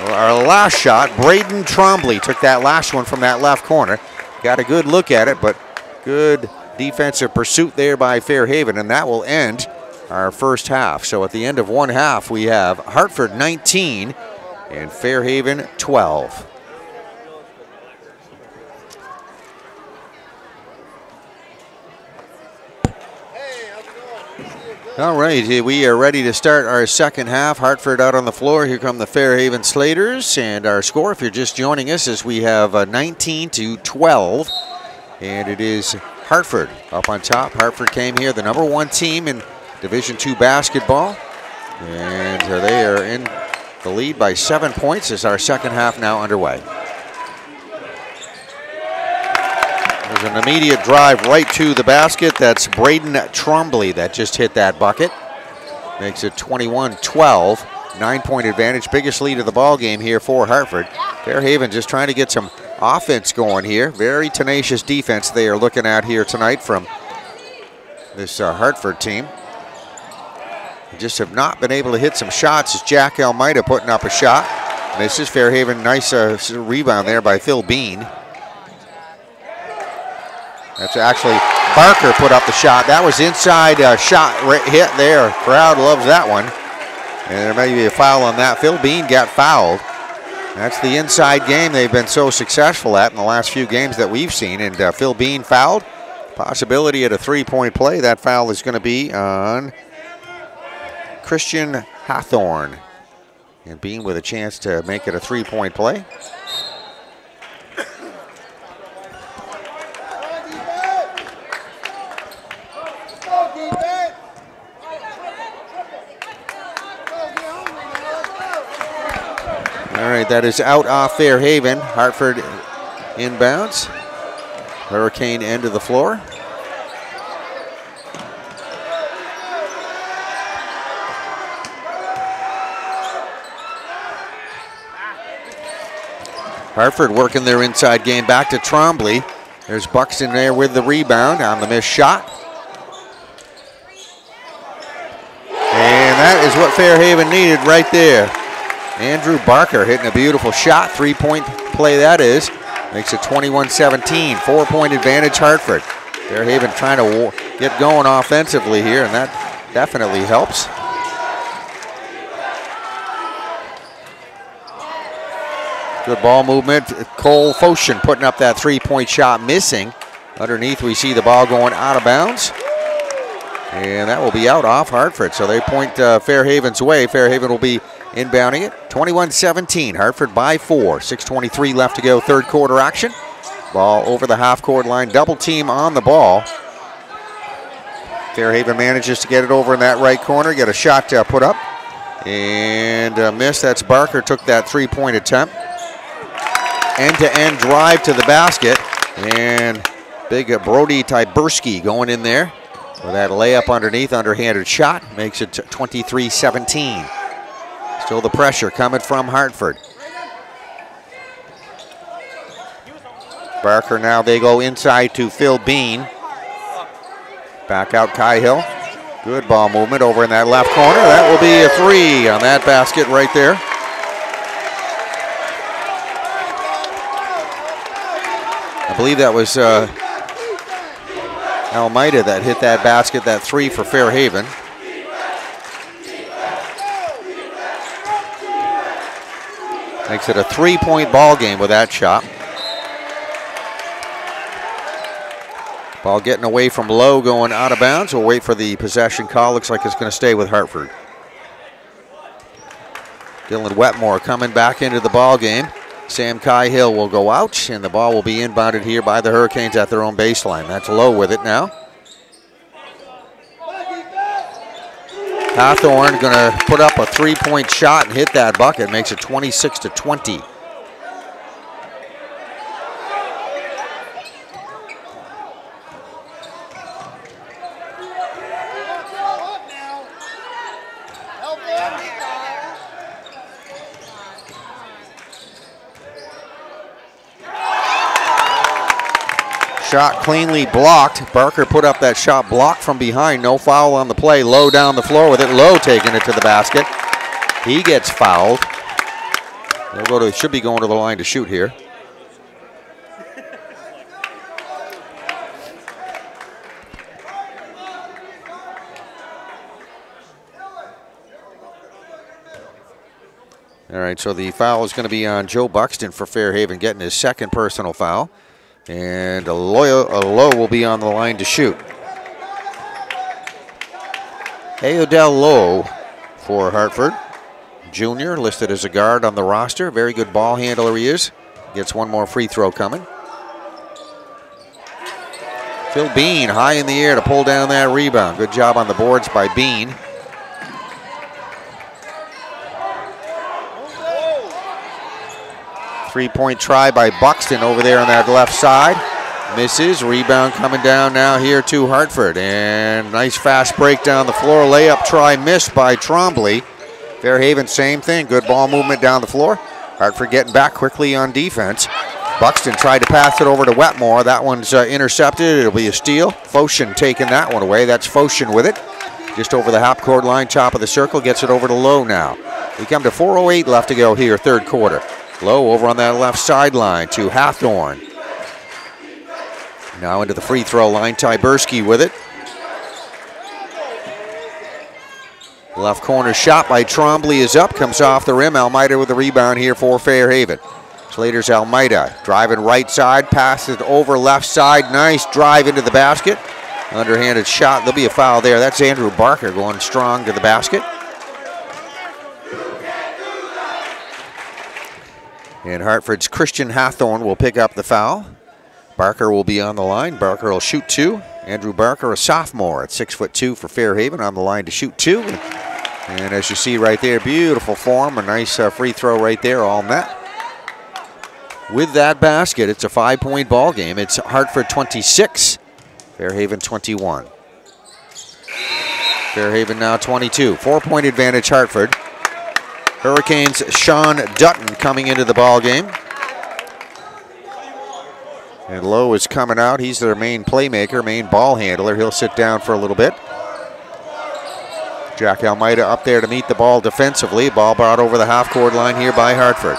Our last shot, Braden Trombley took that last one from that left corner. Got a good look at it, but good defensive pursuit there by Fairhaven, and that will end our first half. So at the end of one half, we have Hartford 19 and Fairhaven 12. All right, we are ready to start our second half. Hartford out on the floor. Here come the Fairhaven Slaters, and our score, if you're just joining us, is we have uh, 19 to 12, and it is Hartford up on top. Hartford came here, the number one team in Division two basketball, and they are in the lead by seven points as our second half now underway. There's an immediate drive right to the basket. That's Braden Trombley that just hit that bucket. Makes it 21-12. Nine-point advantage. Biggest lead of the ball game here for Hartford. Fairhaven just trying to get some offense going here. Very tenacious defense they are looking at here tonight from this uh, Hartford team. Just have not been able to hit some shots. It's Jack Almeida putting up a shot. Misses Fairhaven. Nice uh, rebound there by Phil Bean. That's actually Barker put up the shot. That was inside uh, shot hit there. Crowd loves that one. And there may be a foul on that. Phil Bean got fouled. That's the inside game they've been so successful at in the last few games that we've seen. And uh, Phil Bean fouled. Possibility at a three-point play. That foul is going to be on Christian Hathorn. And Bean with a chance to make it a three-point play. All right, that is out off Fairhaven. Hartford inbounds. Hurricane end of the floor. Hartford working their inside game back to Trombley. There's Buxton there with the rebound on the missed shot. And that is what Fairhaven needed right there. Andrew Barker hitting a beautiful shot. Three point play that is. Makes it 21 17. Four point advantage, Hartford. Fairhaven trying to get going offensively here, and that definitely helps. Good ball movement. Cole Foshin putting up that three point shot, missing. Underneath, we see the ball going out of bounds. And that will be out off Hartford. So they point uh, Fairhaven's way. Fairhaven will be inbounding it. 21 17. Hartford by four. 6.23 left to go, third quarter action. Ball over the half court line. Double team on the ball. Fairhaven manages to get it over in that right corner, get a shot uh, put up. And a miss. That's Barker took that three point attempt end-to-end drive to the basket. And big Brody Tyberski going in there with that layup underneath, underhanded shot. Makes it 23-17. Still the pressure coming from Hartford. Barker now they go inside to Phil Bean. Back out Cahill. Good ball movement over in that left corner. That will be a three on that basket right there. I believe that was uh, Almeida that hit that basket, that three for Fairhaven. Makes it a three-point ball game with that shot. Ball getting away from Lowe going out of bounds. We'll wait for the possession call. Looks like it's going to stay with Hartford. Dylan Wetmore coming back into the ball game. Sam Cahill will go out, and the ball will be inbounded here by the Hurricanes at their own baseline. That's Lowe with it now. Hathorn going to put up a three-point shot and hit that bucket. Makes it 26 to 20. Shot cleanly blocked. Barker put up that shot blocked from behind. No foul on the play. Lowe down the floor with it. Lowe taking it to the basket. He gets fouled. They'll go to, should be going to the line to shoot here. All right, so the foul is going to be on Joe Buxton for Fairhaven, getting his second personal foul. And a Lowe will be on the line to shoot. Ayodel Lowe for Hartford. Junior listed as a guard on the roster. Very good ball handler he is. Gets one more free throw coming. Phil Bean high in the air to pull down that rebound. Good job on the boards by Bean. Three-point try by Buxton over there on that left side. Misses. Rebound coming down now here to Hartford. And nice fast break down the floor. Layup try missed by Trombley. Fairhaven, same thing. Good ball movement down the floor. Hartford getting back quickly on defense. Buxton tried to pass it over to Wetmore. That one's uh, intercepted. It'll be a steal. Foshin taking that one away. That's Foshin with it. Just over the half court line, top of the circle. Gets it over to Lowe now. We come to 4.08 left to go here, third quarter. Lowe over on that left sideline to Hathorn. Now into the free throw line, Tyberski with it. Left corner shot by Trombley is up, comes off the rim. Almeida with the rebound here for Fairhaven. Slater's Almeida driving right side, passes over left side. Nice drive into the basket. Underhanded shot. There'll be a foul there. That's Andrew Barker going strong to the basket. And Hartford's Christian Hathorn will pick up the foul. Barker will be on the line. Barker will shoot two. Andrew Barker, a sophomore at six foot two for Fairhaven, on the line to shoot two. And as you see right there, beautiful form, a nice uh, free throw right there, all net. With that basket, it's a five-point ball game. It's Hartford 26, Fairhaven 21. Fairhaven now 22. Four-point advantage, Hartford. Hurricanes Sean Dutton coming into the ball game. And Lowe is coming out. He's their main playmaker, main ball handler. He'll sit down for a little bit. Jack Almeida up there to meet the ball defensively. Ball brought over the half court line here by Hartford.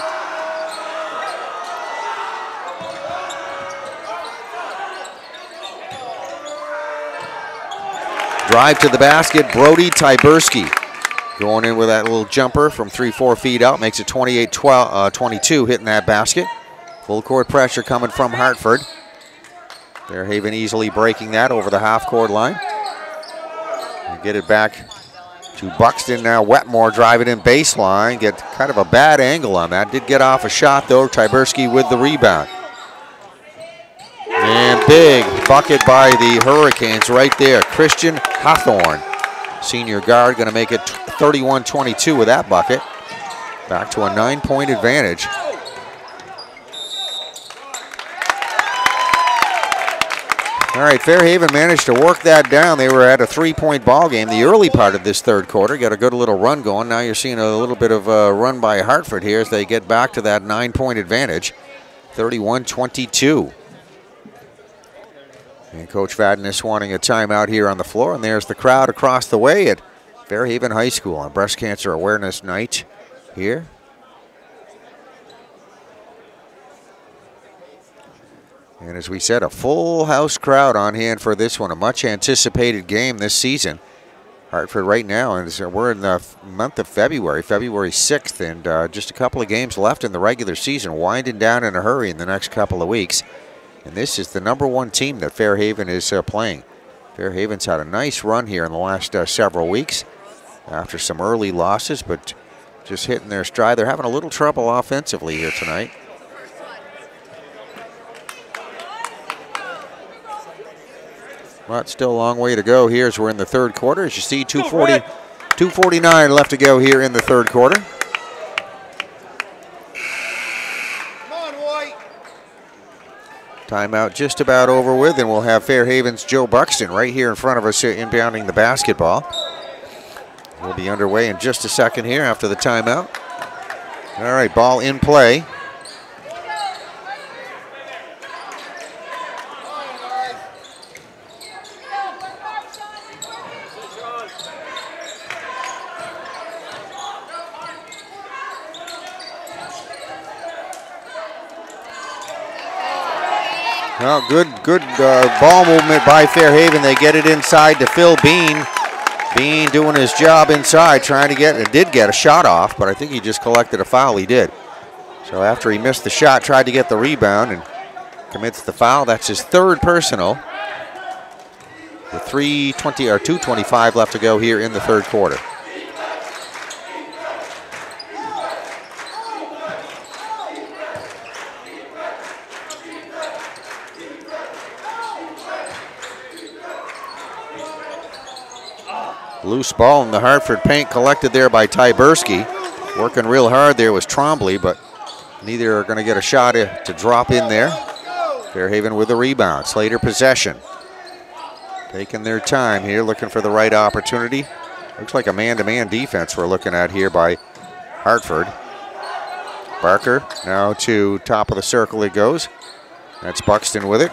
Drive to the basket, Brody Tyberski. Going in with that little jumper from three, four feet out. Makes it 28 12, uh, 22 hitting that basket. Full court pressure coming from Hartford. Fairhaven easily breaking that over the half court line. Get it back to Buxton now. Wetmore driving in baseline. Get kind of a bad angle on that. Did get off a shot though. Tyberski with the rebound. And big bucket by the Hurricanes right there. Christian Hathorn, senior guard, going to make it 31-22 with that bucket. Back to a nine-point advantage. All right, Fairhaven managed to work that down. They were at a three-point ball game the early part of this third quarter. Got a good little run going. Now you're seeing a little bit of a run by Hartford here as they get back to that nine-point advantage, 31-22. And Coach Vadnais wanting a timeout here on the floor. And there's the crowd across the way at Fairhaven High School on Breast Cancer Awareness Night here. And as we said, a full house crowd on hand for this one, a much anticipated game this season. Hartford right now, and we're in the month of February, February 6th, and uh, just a couple of games left in the regular season, winding down in a hurry in the next couple of weeks. And this is the number one team that Fairhaven is uh, playing. Fairhaven's had a nice run here in the last uh, several weeks after some early losses, but just hitting their stride. They're having a little trouble offensively here tonight. But still a long way to go here as we're in the third quarter. As you see, 240, 249 left to go here in the third quarter. Timeout just about over with, and we'll have Fairhaven's Joe Buxton right here in front of us uh, inbounding the basketball. We'll be underway in just a second here after the timeout. All right, ball in play. Well, good, good uh, ball movement by Fairhaven. They get it inside to Phil Bean. Bean doing his job inside, trying to get, it did get a shot off, but I think he just collected a foul. He did. So after he missed the shot, tried to get the rebound and commits the foul. That's his third personal. With 320 or 225 left to go here in the third quarter. Loose ball in the Hartford paint collected there by Tyberski. Working real hard there was Trombley, but neither are going to get a shot to drop in there. Fairhaven with a rebound. Slater possession. Taking their time here, looking for the right opportunity. Looks like a man-to-man -man defense we're looking at here by Hartford. Barker now to top of the circle he goes. That's Buxton with it.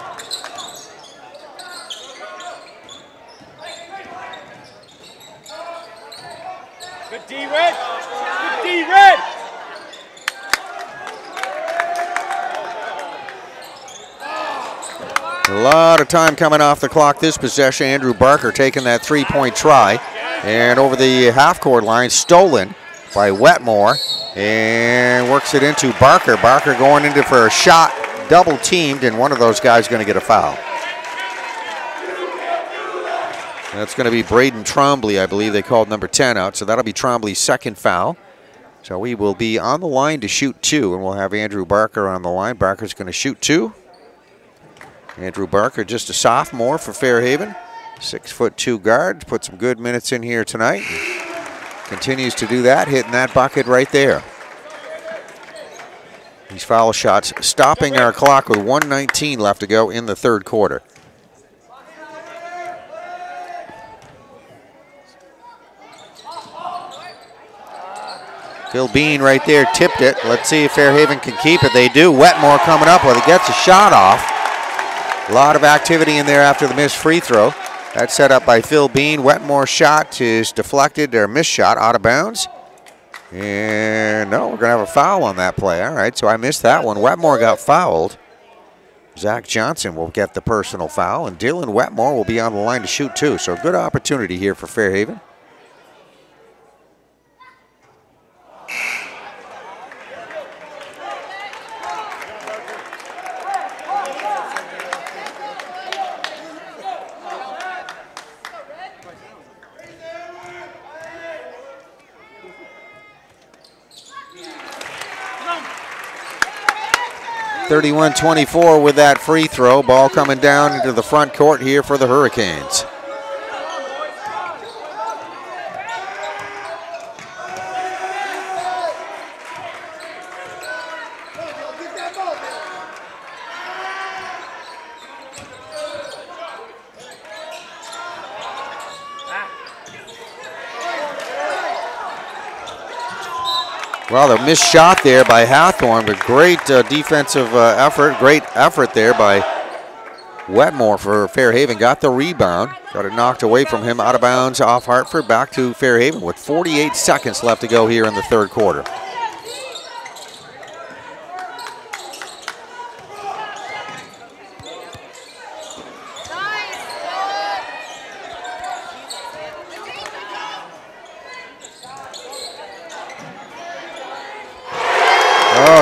A lot of time coming off the clock this possession. Andrew Barker taking that three-point try. And over the half-court line, stolen by Wetmore. And works it into Barker. Barker going into for a shot, double teamed, and one of those guys going to get a foul. That's going to be Braden Trombley, I believe they called number 10 out. So that'll be Trombley's second foul. So we will be on the line to shoot two, and we'll have Andrew Barker on the line. Barker's going to shoot two. Andrew Barker, just a sophomore for Fairhaven. Six foot two guard, put some good minutes in here tonight. Continues to do that, hitting that bucket right there. These foul shots stopping our clock with 119 left to go in the third quarter. Phil Bean right there tipped it. Let's see if Fairhaven can keep it. They do. Wetmore coming up with it. Gets a shot off. A lot of activity in there after the missed free throw. That's set up by Phil Bean. Wetmore shot is deflected or missed shot out of bounds. And no, we're going to have a foul on that play. All right, so I missed that one. Wetmore got fouled. Zach Johnson will get the personal foul, and Dylan Wetmore will be on the line to shoot too. So good opportunity here for Fairhaven. 31-24 with that free throw. Ball coming down into the front court here for the Hurricanes. Well, the missed shot there by Hathorn, but great uh, defensive uh, effort. Great effort there by Wetmore for Fairhaven. Got the rebound. Got it knocked away from him out of bounds off Hartford. Back to Fairhaven with 48 seconds left to go here in the third quarter.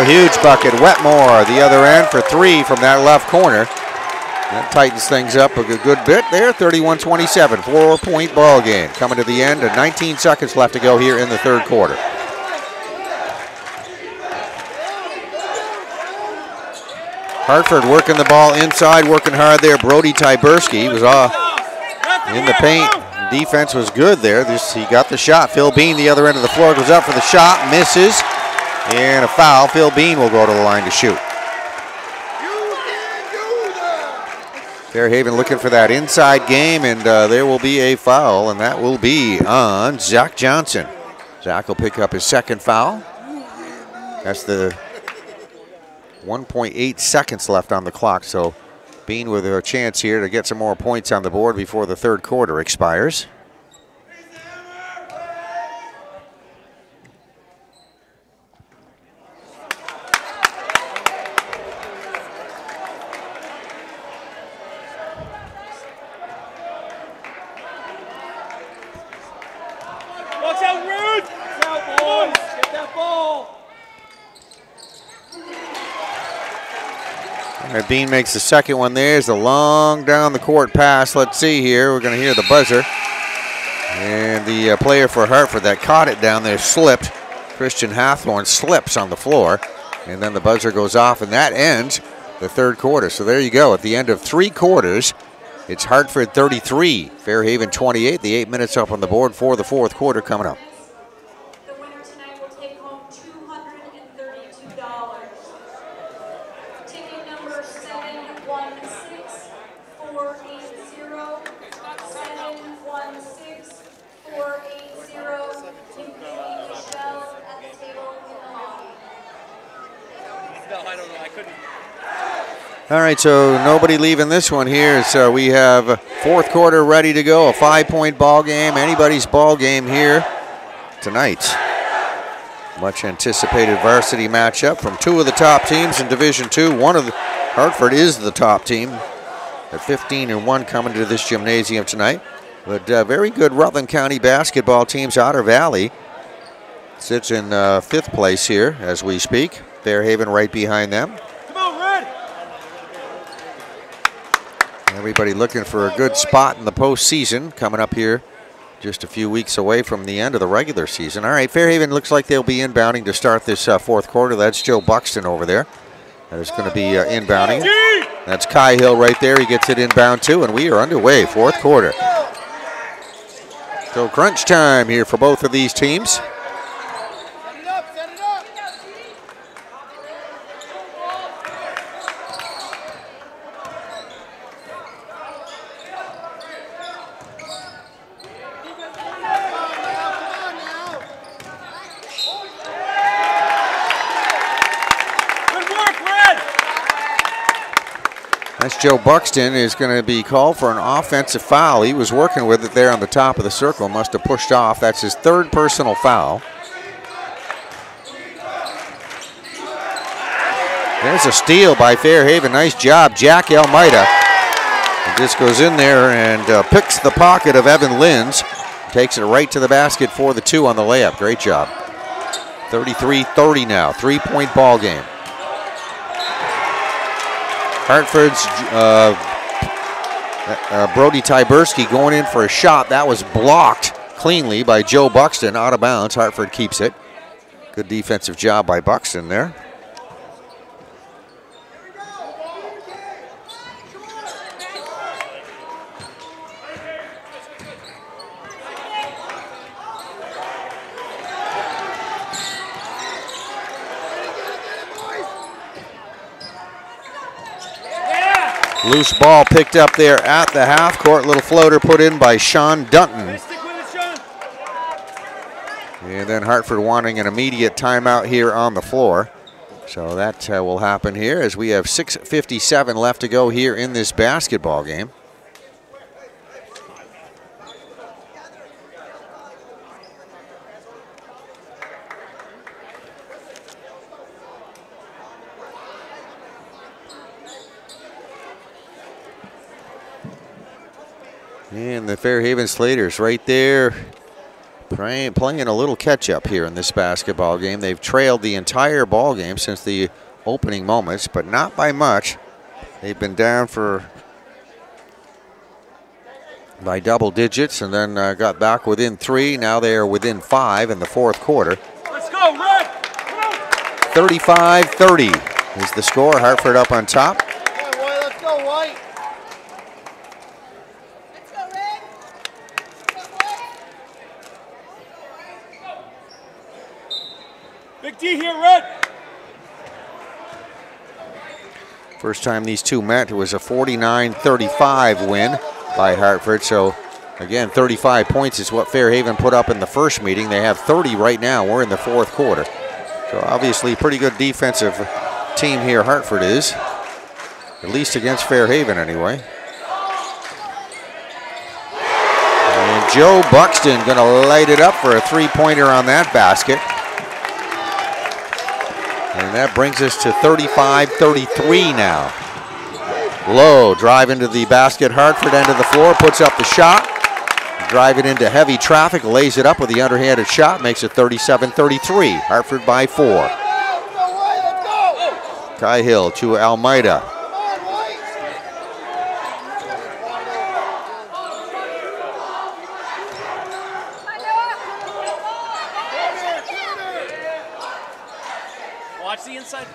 Huge bucket. Wetmore, the other end for three from that left corner. That tightens things up a good bit there. 31-27, four-point ball game. Coming to the end, and 19 seconds left to go here in the third quarter. Hartford working the ball inside, working hard there. Brody Tyberski was off in the paint. Defense was good there. This, he got the shot. Phil Bean, the other end of the floor, goes up for the shot, misses. And a foul. Phil Bean will go to the line to shoot. Fairhaven looking for that inside game, and uh, there will be a foul, and that will be on Zach Johnson. Zach will pick up his second foul. That's the 1.8 seconds left on the clock, so Bean with a chance here to get some more points on the board before the third quarter expires. Bean makes the second one. There's a long down the court pass. Let's see here. We're going to hear the buzzer. And the uh, player for Hartford that caught it down there slipped. Christian Hathorn slips on the floor. And then the buzzer goes off, and that ends the third quarter. So there you go. At the end of three quarters, it's Hartford 33, Fairhaven 28. The eight minutes up on the board for the fourth quarter coming up. All right, so nobody leaving this one here. So we have fourth quarter ready to go. A five-point ball game. Anybody's ball game here tonight. Much anticipated varsity matchup from two of the top teams in Division Two. One of the, Hartford is the top team at 15 and one coming to this gymnasium tonight. But uh, very good Rutland County basketball teams. Otter Valley sits in uh, fifth place here as we speak. Fairhaven right behind them. Everybody looking for a good spot in the postseason coming up here just a few weeks away from the end of the regular season. All right, Fairhaven looks like they'll be inbounding to start this uh, fourth quarter. That's Joe Buxton over there. That is going to be uh, inbounding. That's Cahill right there. He gets it inbound too, and we are underway, fourth quarter. So crunch time here for both of these teams. Joe Buxton is going to be called for an offensive foul. He was working with it there on the top of the circle, must have pushed off. That's his third personal foul. There's a steal by Fairhaven. Nice job, Jack Almeida. Just goes in there and uh, picks the pocket of Evan Linz. Takes it right to the basket for the two on the layup. Great job. 33-30 now, three-point ball game. Hartford's uh, uh, Brody Tyberski going in for a shot. That was blocked cleanly by Joe Buxton, out of bounds. Hartford keeps it. Good defensive job by Buxton there. Loose ball picked up there at the half court. Little floater put in by Sean Dutton. And then Hartford wanting an immediate timeout here on the floor. So that uh, will happen here as we have 6.57 left to go here in this basketball game. And the Fairhaven Slaters right there playing, playing a little catch up here in this basketball game. They've trailed the entire ball game since the opening moments, but not by much. They've been down for by double digits and then uh, got back within three. Now they are within five in the fourth quarter. Let's go, Red! 35-30 is the score. Hartford up on top. Let's go, White! D here, Red! First time these two met, it was a 49-35 win by Hartford. So again, 35 points is what Fairhaven put up in the first meeting. They have 30 right now. We're in the fourth quarter. So obviously pretty good defensive team here Hartford is, at least against Fairhaven anyway. And Joe Buxton gonna light it up for a three-pointer on that basket. And that brings us to 35-33 now. Lowe drive into the basket. Hartford end of the floor, puts up the shot. Drive it into heavy traffic, lays it up with the underhanded shot, makes it 37-33. Hartford by four. Cahill to Almeida. Watch the inside.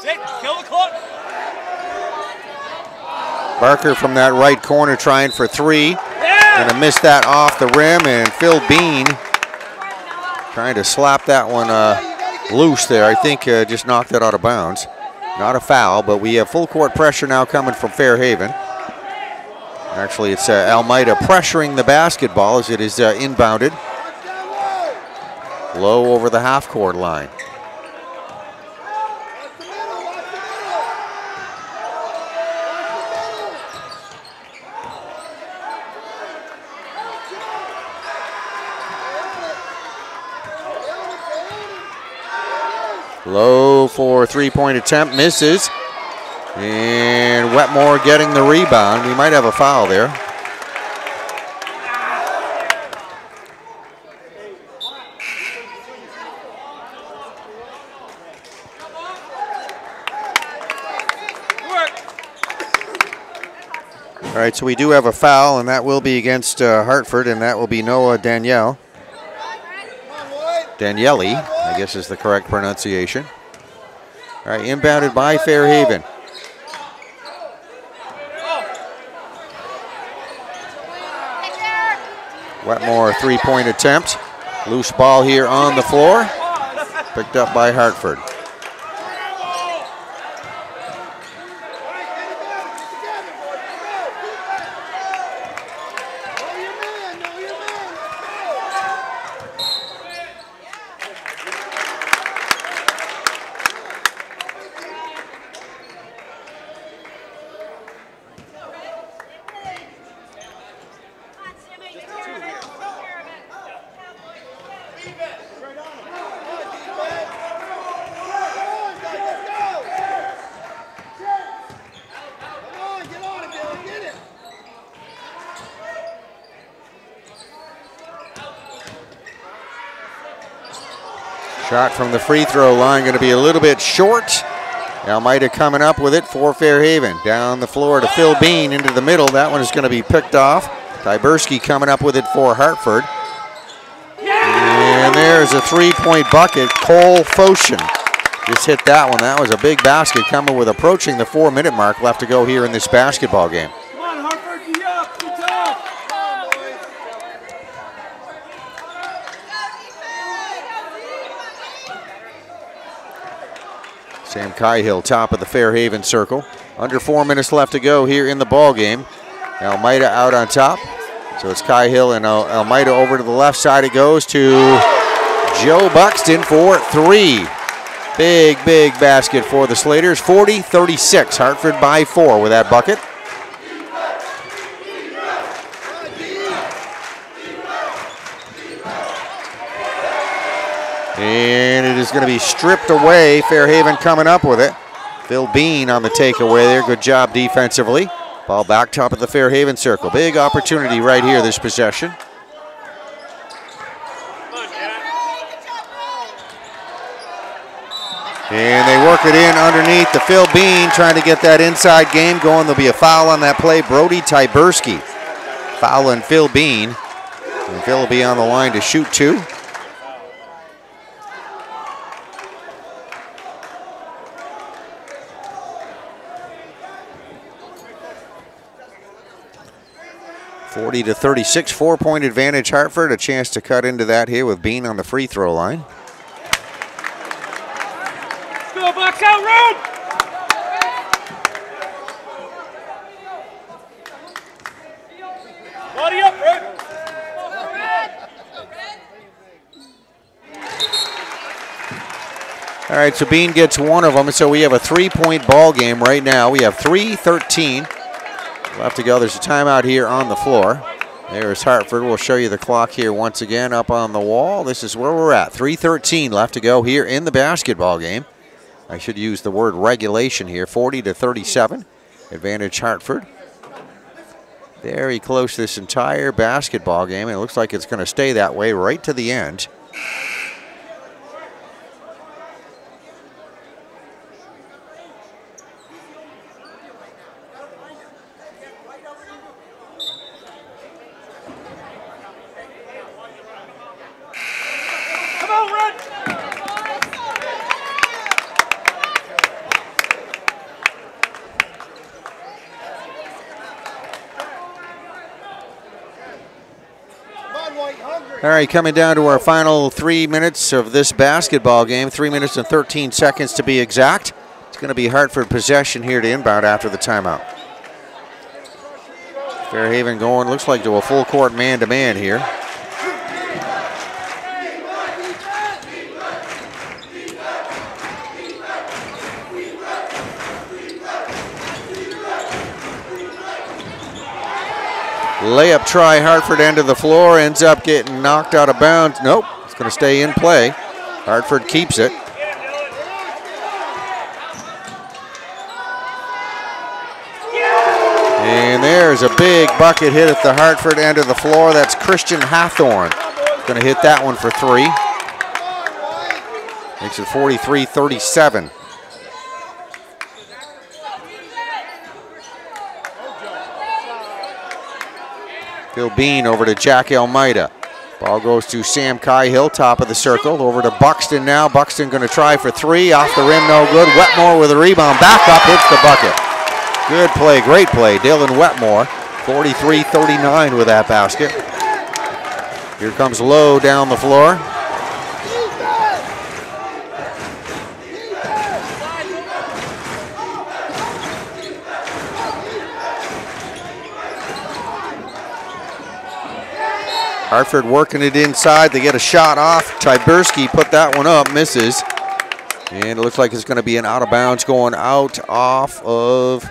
Sit, kill the clock. Barker from that right corner trying for three. Yeah! Gonna miss that off the rim, and Phil Bean trying to slap that one uh, loose there. I think uh, just knocked it out of bounds. Not a foul, but we have full court pressure now coming from Fairhaven. Actually, it's uh, Almeida pressuring the basketball as it is uh, inbounded. Lowe over the half court line. Lowe for three-point attempt, misses. And Wetmore getting the rebound. We might have a foul there. All right, so we do have a foul, and that will be against uh, Hartford, and that will be Noah Danielle. Daniele, I guess is the correct pronunciation. All right, inbounded by Fairhaven. Wetmore three-point attempt. Loose ball here on the floor. Picked up by Hartford. Shot from the free throw line going to be a little bit short. Almeida coming up with it for Fairhaven. Down the floor to Phil Bean into the middle. That one is going to be picked off. Tyberski coming up with it for Hartford. And there's a three-point bucket. Cole Foshin just hit that one. That was a big basket coming with approaching the four-minute mark left to go here in this basketball game. Come on, Hartford, be up. Be tough. Sam Cahill, top of the Fairhaven circle. Under four minutes left to go here in the ball game. Almeida out on top. So it's Cahill and Al- Almeida over to the left side. It goes to Joe Buxton for three. Big, big basket for the Slaters. 40 36. Hartford by four with that bucket. And it is going to be stripped away. Fairhaven coming up with it. Phil Bean on the takeaway there. Good job defensively. Ball back top of the Fairhaven circle. Big opportunity right here, this possession. And they work it in underneath the Phil Bean, trying to get that inside game going. There'll be a foul on that play. Brody Tyberski fouling Phil Bean. And Phil will be on the line to shoot two. Forty to thirty-six, four-point advantage. Hartford a chance to cut into that here with Bean on the free throw line. Go, box out, Red. Body up, Red. All right, so Bean gets one of them. So we have a three-point ball game right now. We have 3-13 left to go. There's a timeout here on the floor. There's Hartford. We'll show you the clock here once again up on the wall. This is where we're at. 3:13 left to go here in the basketball game. I should use the word regulation here. 40 to 37, advantage Hartford. Very close this entire basketball game, it looks like it's going to stay that way right to the end. Come on, Red. All right, coming down to our final three minutes of this basketball game. Three minutes and 13 seconds to be exact. It's going to be Hartford possession here to inbound after the timeout. Fairhaven going, looks like to a full court man to man here. Layup try, Hartford end of the floor, ends up getting knocked out of bounds. Nope, it's going to stay in play. Hartford keeps it. And there's a big bucket hit at the Hartford end of the floor. That's Christian Hathorn. Going to hit that one for three. Makes it 43 37. Phil Bean over to Jack Almeida. Ball goes to Sam Cahill, top of the circle. Over to Buxton now. Buxton going to try for three. Off the rim, no good. Wetmore with a rebound. Back up, hits the bucket. Good play, great play. Dylan Wetmore, 43-39 with that basket. Here comes Lowe down the floor. Hartford working it inside. They get a shot off. Tyberski put that one up, misses. And it looks like it's going to be an out of bounds going out off of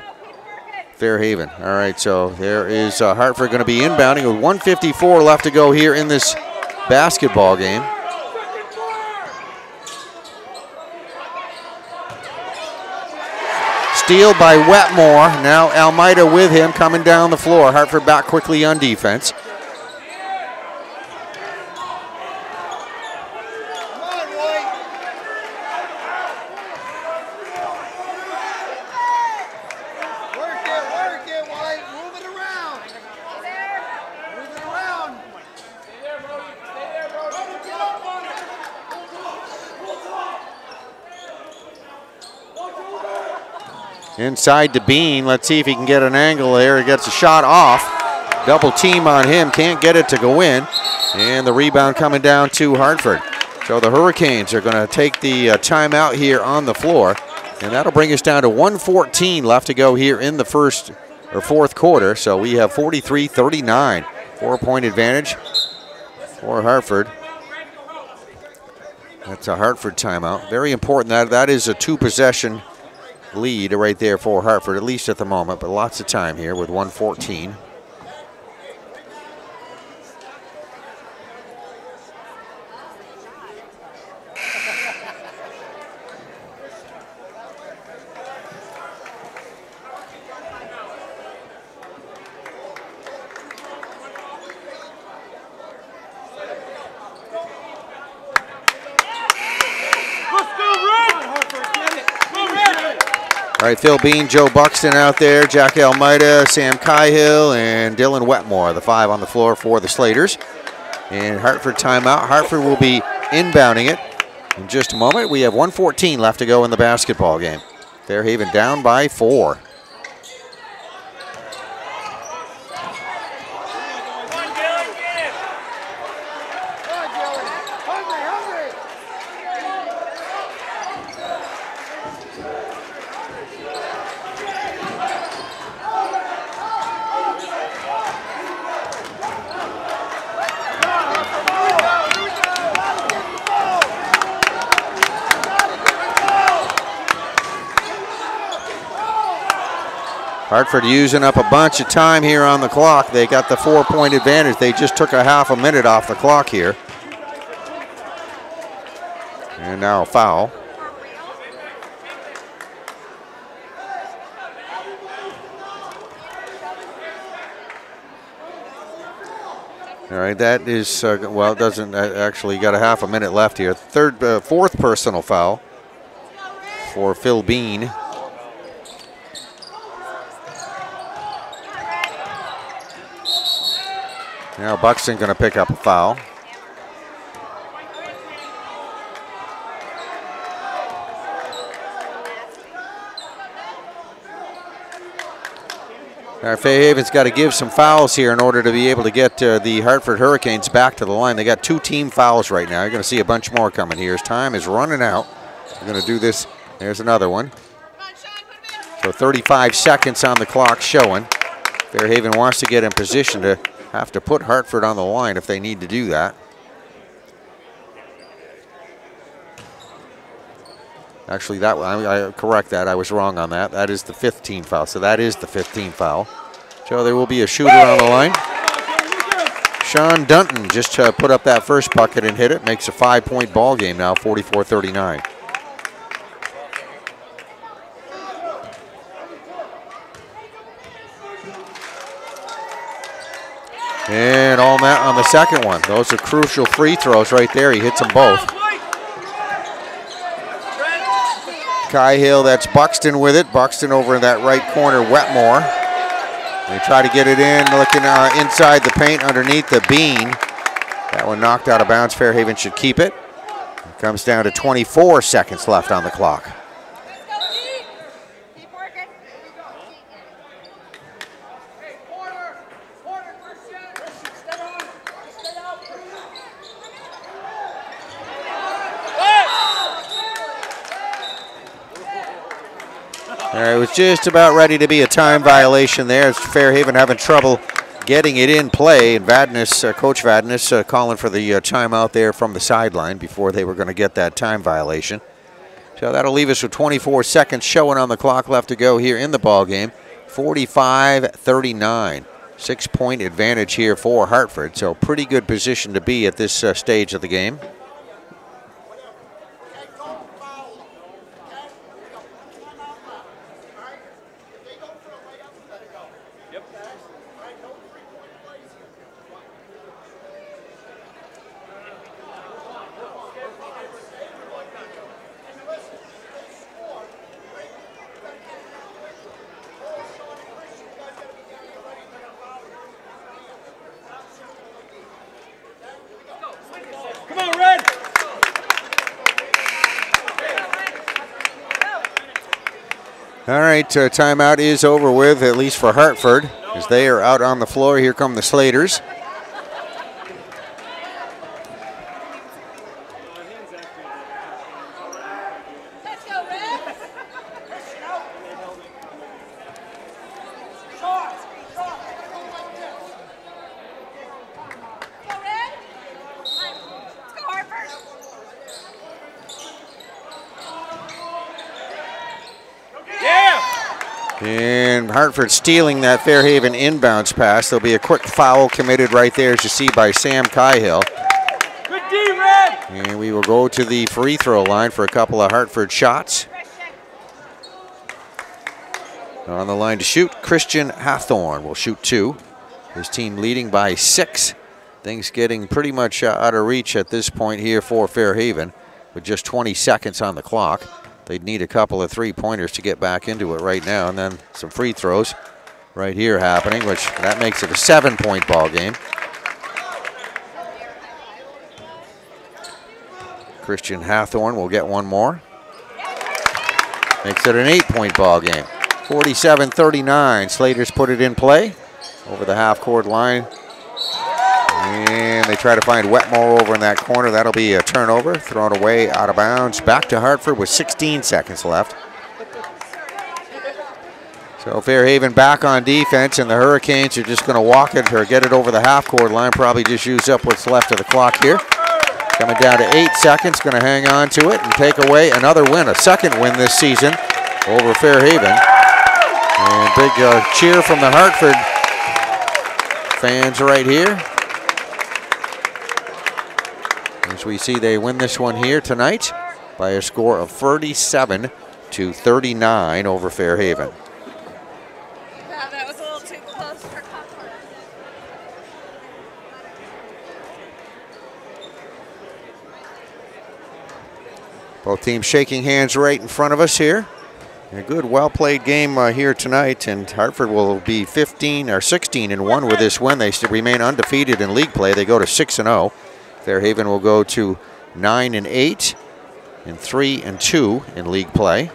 Fairhaven. All right, so there is uh, Hartford going to be inbounding with 154 left to go here in this basketball game. Steal by Wetmore. Now Almeida with him coming down the floor. Hartford back quickly on defense. Inside to Bean. Let's see if he can get an angle there. He gets a shot off. Double team on him. Can't get it to go in. And the rebound coming down to Hartford. So the Hurricanes are going to take the uh, timeout here on the floor. And that'll bring us down to 114 left to go here in the first or fourth quarter. So we have 43 39. Four point advantage for Hartford. That's a Hartford timeout. Very important. That that is a two possession lead right there for Hartford, at least at the moment, but lots of time here with 114. Let's go, Red! Hartford, get it! Go, Red! All right, Phil Bean, Joe Buxton out there, Jack Almeida, Sam Cahill, and Dylan Wetmore, the five on the floor for the Slaters. And Hartford timeout. Hartford will be inbounding it in just a moment. We have 114 left to go in the basketball game. Fairhaven down by four. Hartford using up a bunch of time here on the clock. They got the four point advantage. They just took a half a minute off the clock here. And now a foul. All right, that is, uh, well, it doesn't uh, actually got a half a minute left here. Third, uh, fourth personal foul for Phil Bean. Now Buxton going to pick up a foul. Now Fairhaven's got to give some fouls here in order to be able to get uh, the Hartford Hurricanes back to the line. They got two team fouls right now. You're going to see a bunch more coming here. As time is running out. We're going to do this. There's another one. So 35 seconds on the clock showing. Fairhaven wants to get in position to have to put Hartford on the line if they need to do that. Actually, that I, I correct that. I was wrong on that. That is the 15 foul. So that is the 15 foul. So there will be a shooter on the line. Sean Dunton just uh, put up that first bucket and hit it. Makes a five-point ball game now, 44-39. And all that on the second one. Those are crucial free throws right there. He hits them both. Cahill, that's Buxton with it. Buxton over in that right corner, Wetmore. They try to get it in, looking uh, inside the paint underneath the bean. That one knocked out of bounds. Fairhaven should keep. It comes down to 24 seconds left on the clock. It was just about ready to be a time violation there. It's Fairhaven having trouble getting it in play. And Vadnais, uh, Coach Vadnais, uh, calling for the uh, timeout there from the sideline before they were going to get that time violation. So that'll leave us with 24 seconds showing on the clock left to go here in the ball game. 45-39. Six-point advantage here for Hartford. So pretty good position to be at this uh, stage of the game. Come on, Red! All right, uh, timeout is over with, at least for Hartford, as they are out on the floor. Here come the Slaters. And Hartford stealing that Fairhaven inbounds pass. There'll be a quick foul committed right there, as you see, by Sam Cahill. Good D, Red. And we will go to the free throw line for a couple of Hartford shots. On the line to shoot, Christian Hathorn will shoot two. His team leading by six. Things getting pretty much out of reach at this point here for Fairhaven with just 20 seconds on the clock. They'd need a couple of three pointers to get back into it right now, and then some free throws right here happening, which that makes it a seven point ball game. Christian Hathorn will get one more. Makes it an eight point ball game. 47 39. Slaters put it in play over the half court line. And they try to find Wetmore over in that corner. That'll be a turnover, thrown away out of bounds. Back to Hartford with 16 seconds left. So Fairhaven back on defense, and the Hurricanes are just going to walk it or get it over the half court line. Probably just use up what's left of the clock here. Coming down to eight seconds, going to hang on to it and take away another win, a second win this season over Fairhaven. And big uh, cheer from the Hartford fans right here. As we see, they win this one here tonight by a score of 37 to 39 over Fairhaven. Yeah, that was a little too close for comfort. Both teams shaking hands right in front of us here. A good, well-played game uh, here tonight, and Hartford will be 15 or 16 and one with this win. They still remain undefeated in league play. They go to six and 0. Fairhaven will go to nine and eight, and three and two in league play.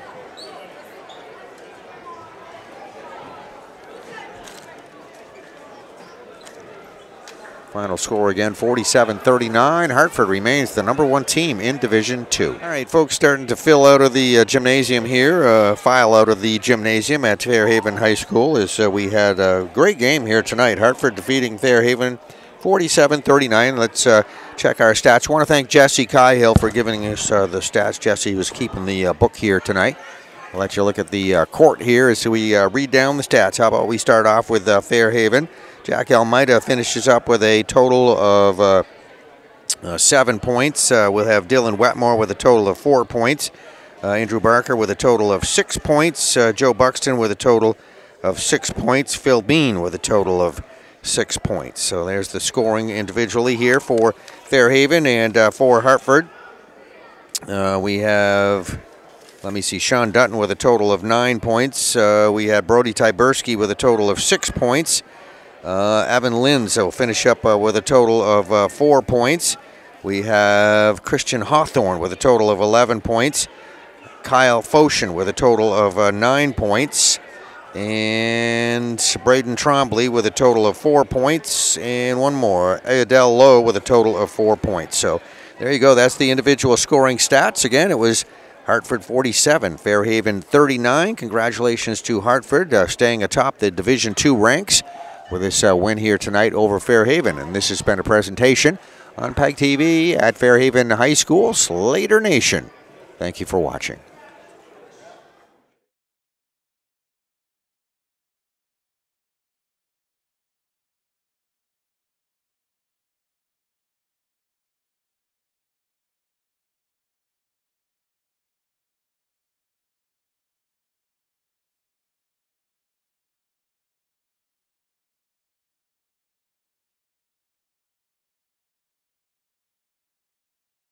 Final score again 47 39. Hartford remains the number one team in Division Two. All right, folks, starting to fill out of the uh, gymnasium here, uh, file out of the gymnasium at Fairhaven High School. As uh, we had a great game here tonight. Hartford defeating Fairhaven 47 39. Let's uh, check our stats. I want to thank Jesse Cahill for giving us uh, the stats. Jesse was keeping the uh, book here tonight. I'll let you look at the uh, court here as we uh, read down the stats. How about we start off with uh, Fairhaven? Jack Almeida finishes up with a total of seven points. We'll have Dylan Wetmore with a total of four points. Andrew Barker with a total of six points. Joe Buxton with a total of six points. Phil Bean with a total of six points. So there's the scoring individually here for Fairhaven and uh, for Hartford. Uh, we have, let me see, Sean Dutton with a total of nine points. Uh, we had Brody Tyberski with a total of six points. Uh, Evan Linz will finish up uh, with a total of uh, four points. We have Christian Hathorn with a total of 11 points. Kyle Foshin with a total of uh, nine points. And Braden Trombley with a total of four points. And one more, Adele Lowe with a total of four points. So there you go. That's the individual scoring stats. Again, it was Hartford 47, Fairhaven 39. Congratulations to Hartford uh, staying atop the Division II ranks with this uh, win here tonight over Fairhaven. And this has been a presentation on PEG TV at Fairhaven High School, Slater Nation. Thank you for watching.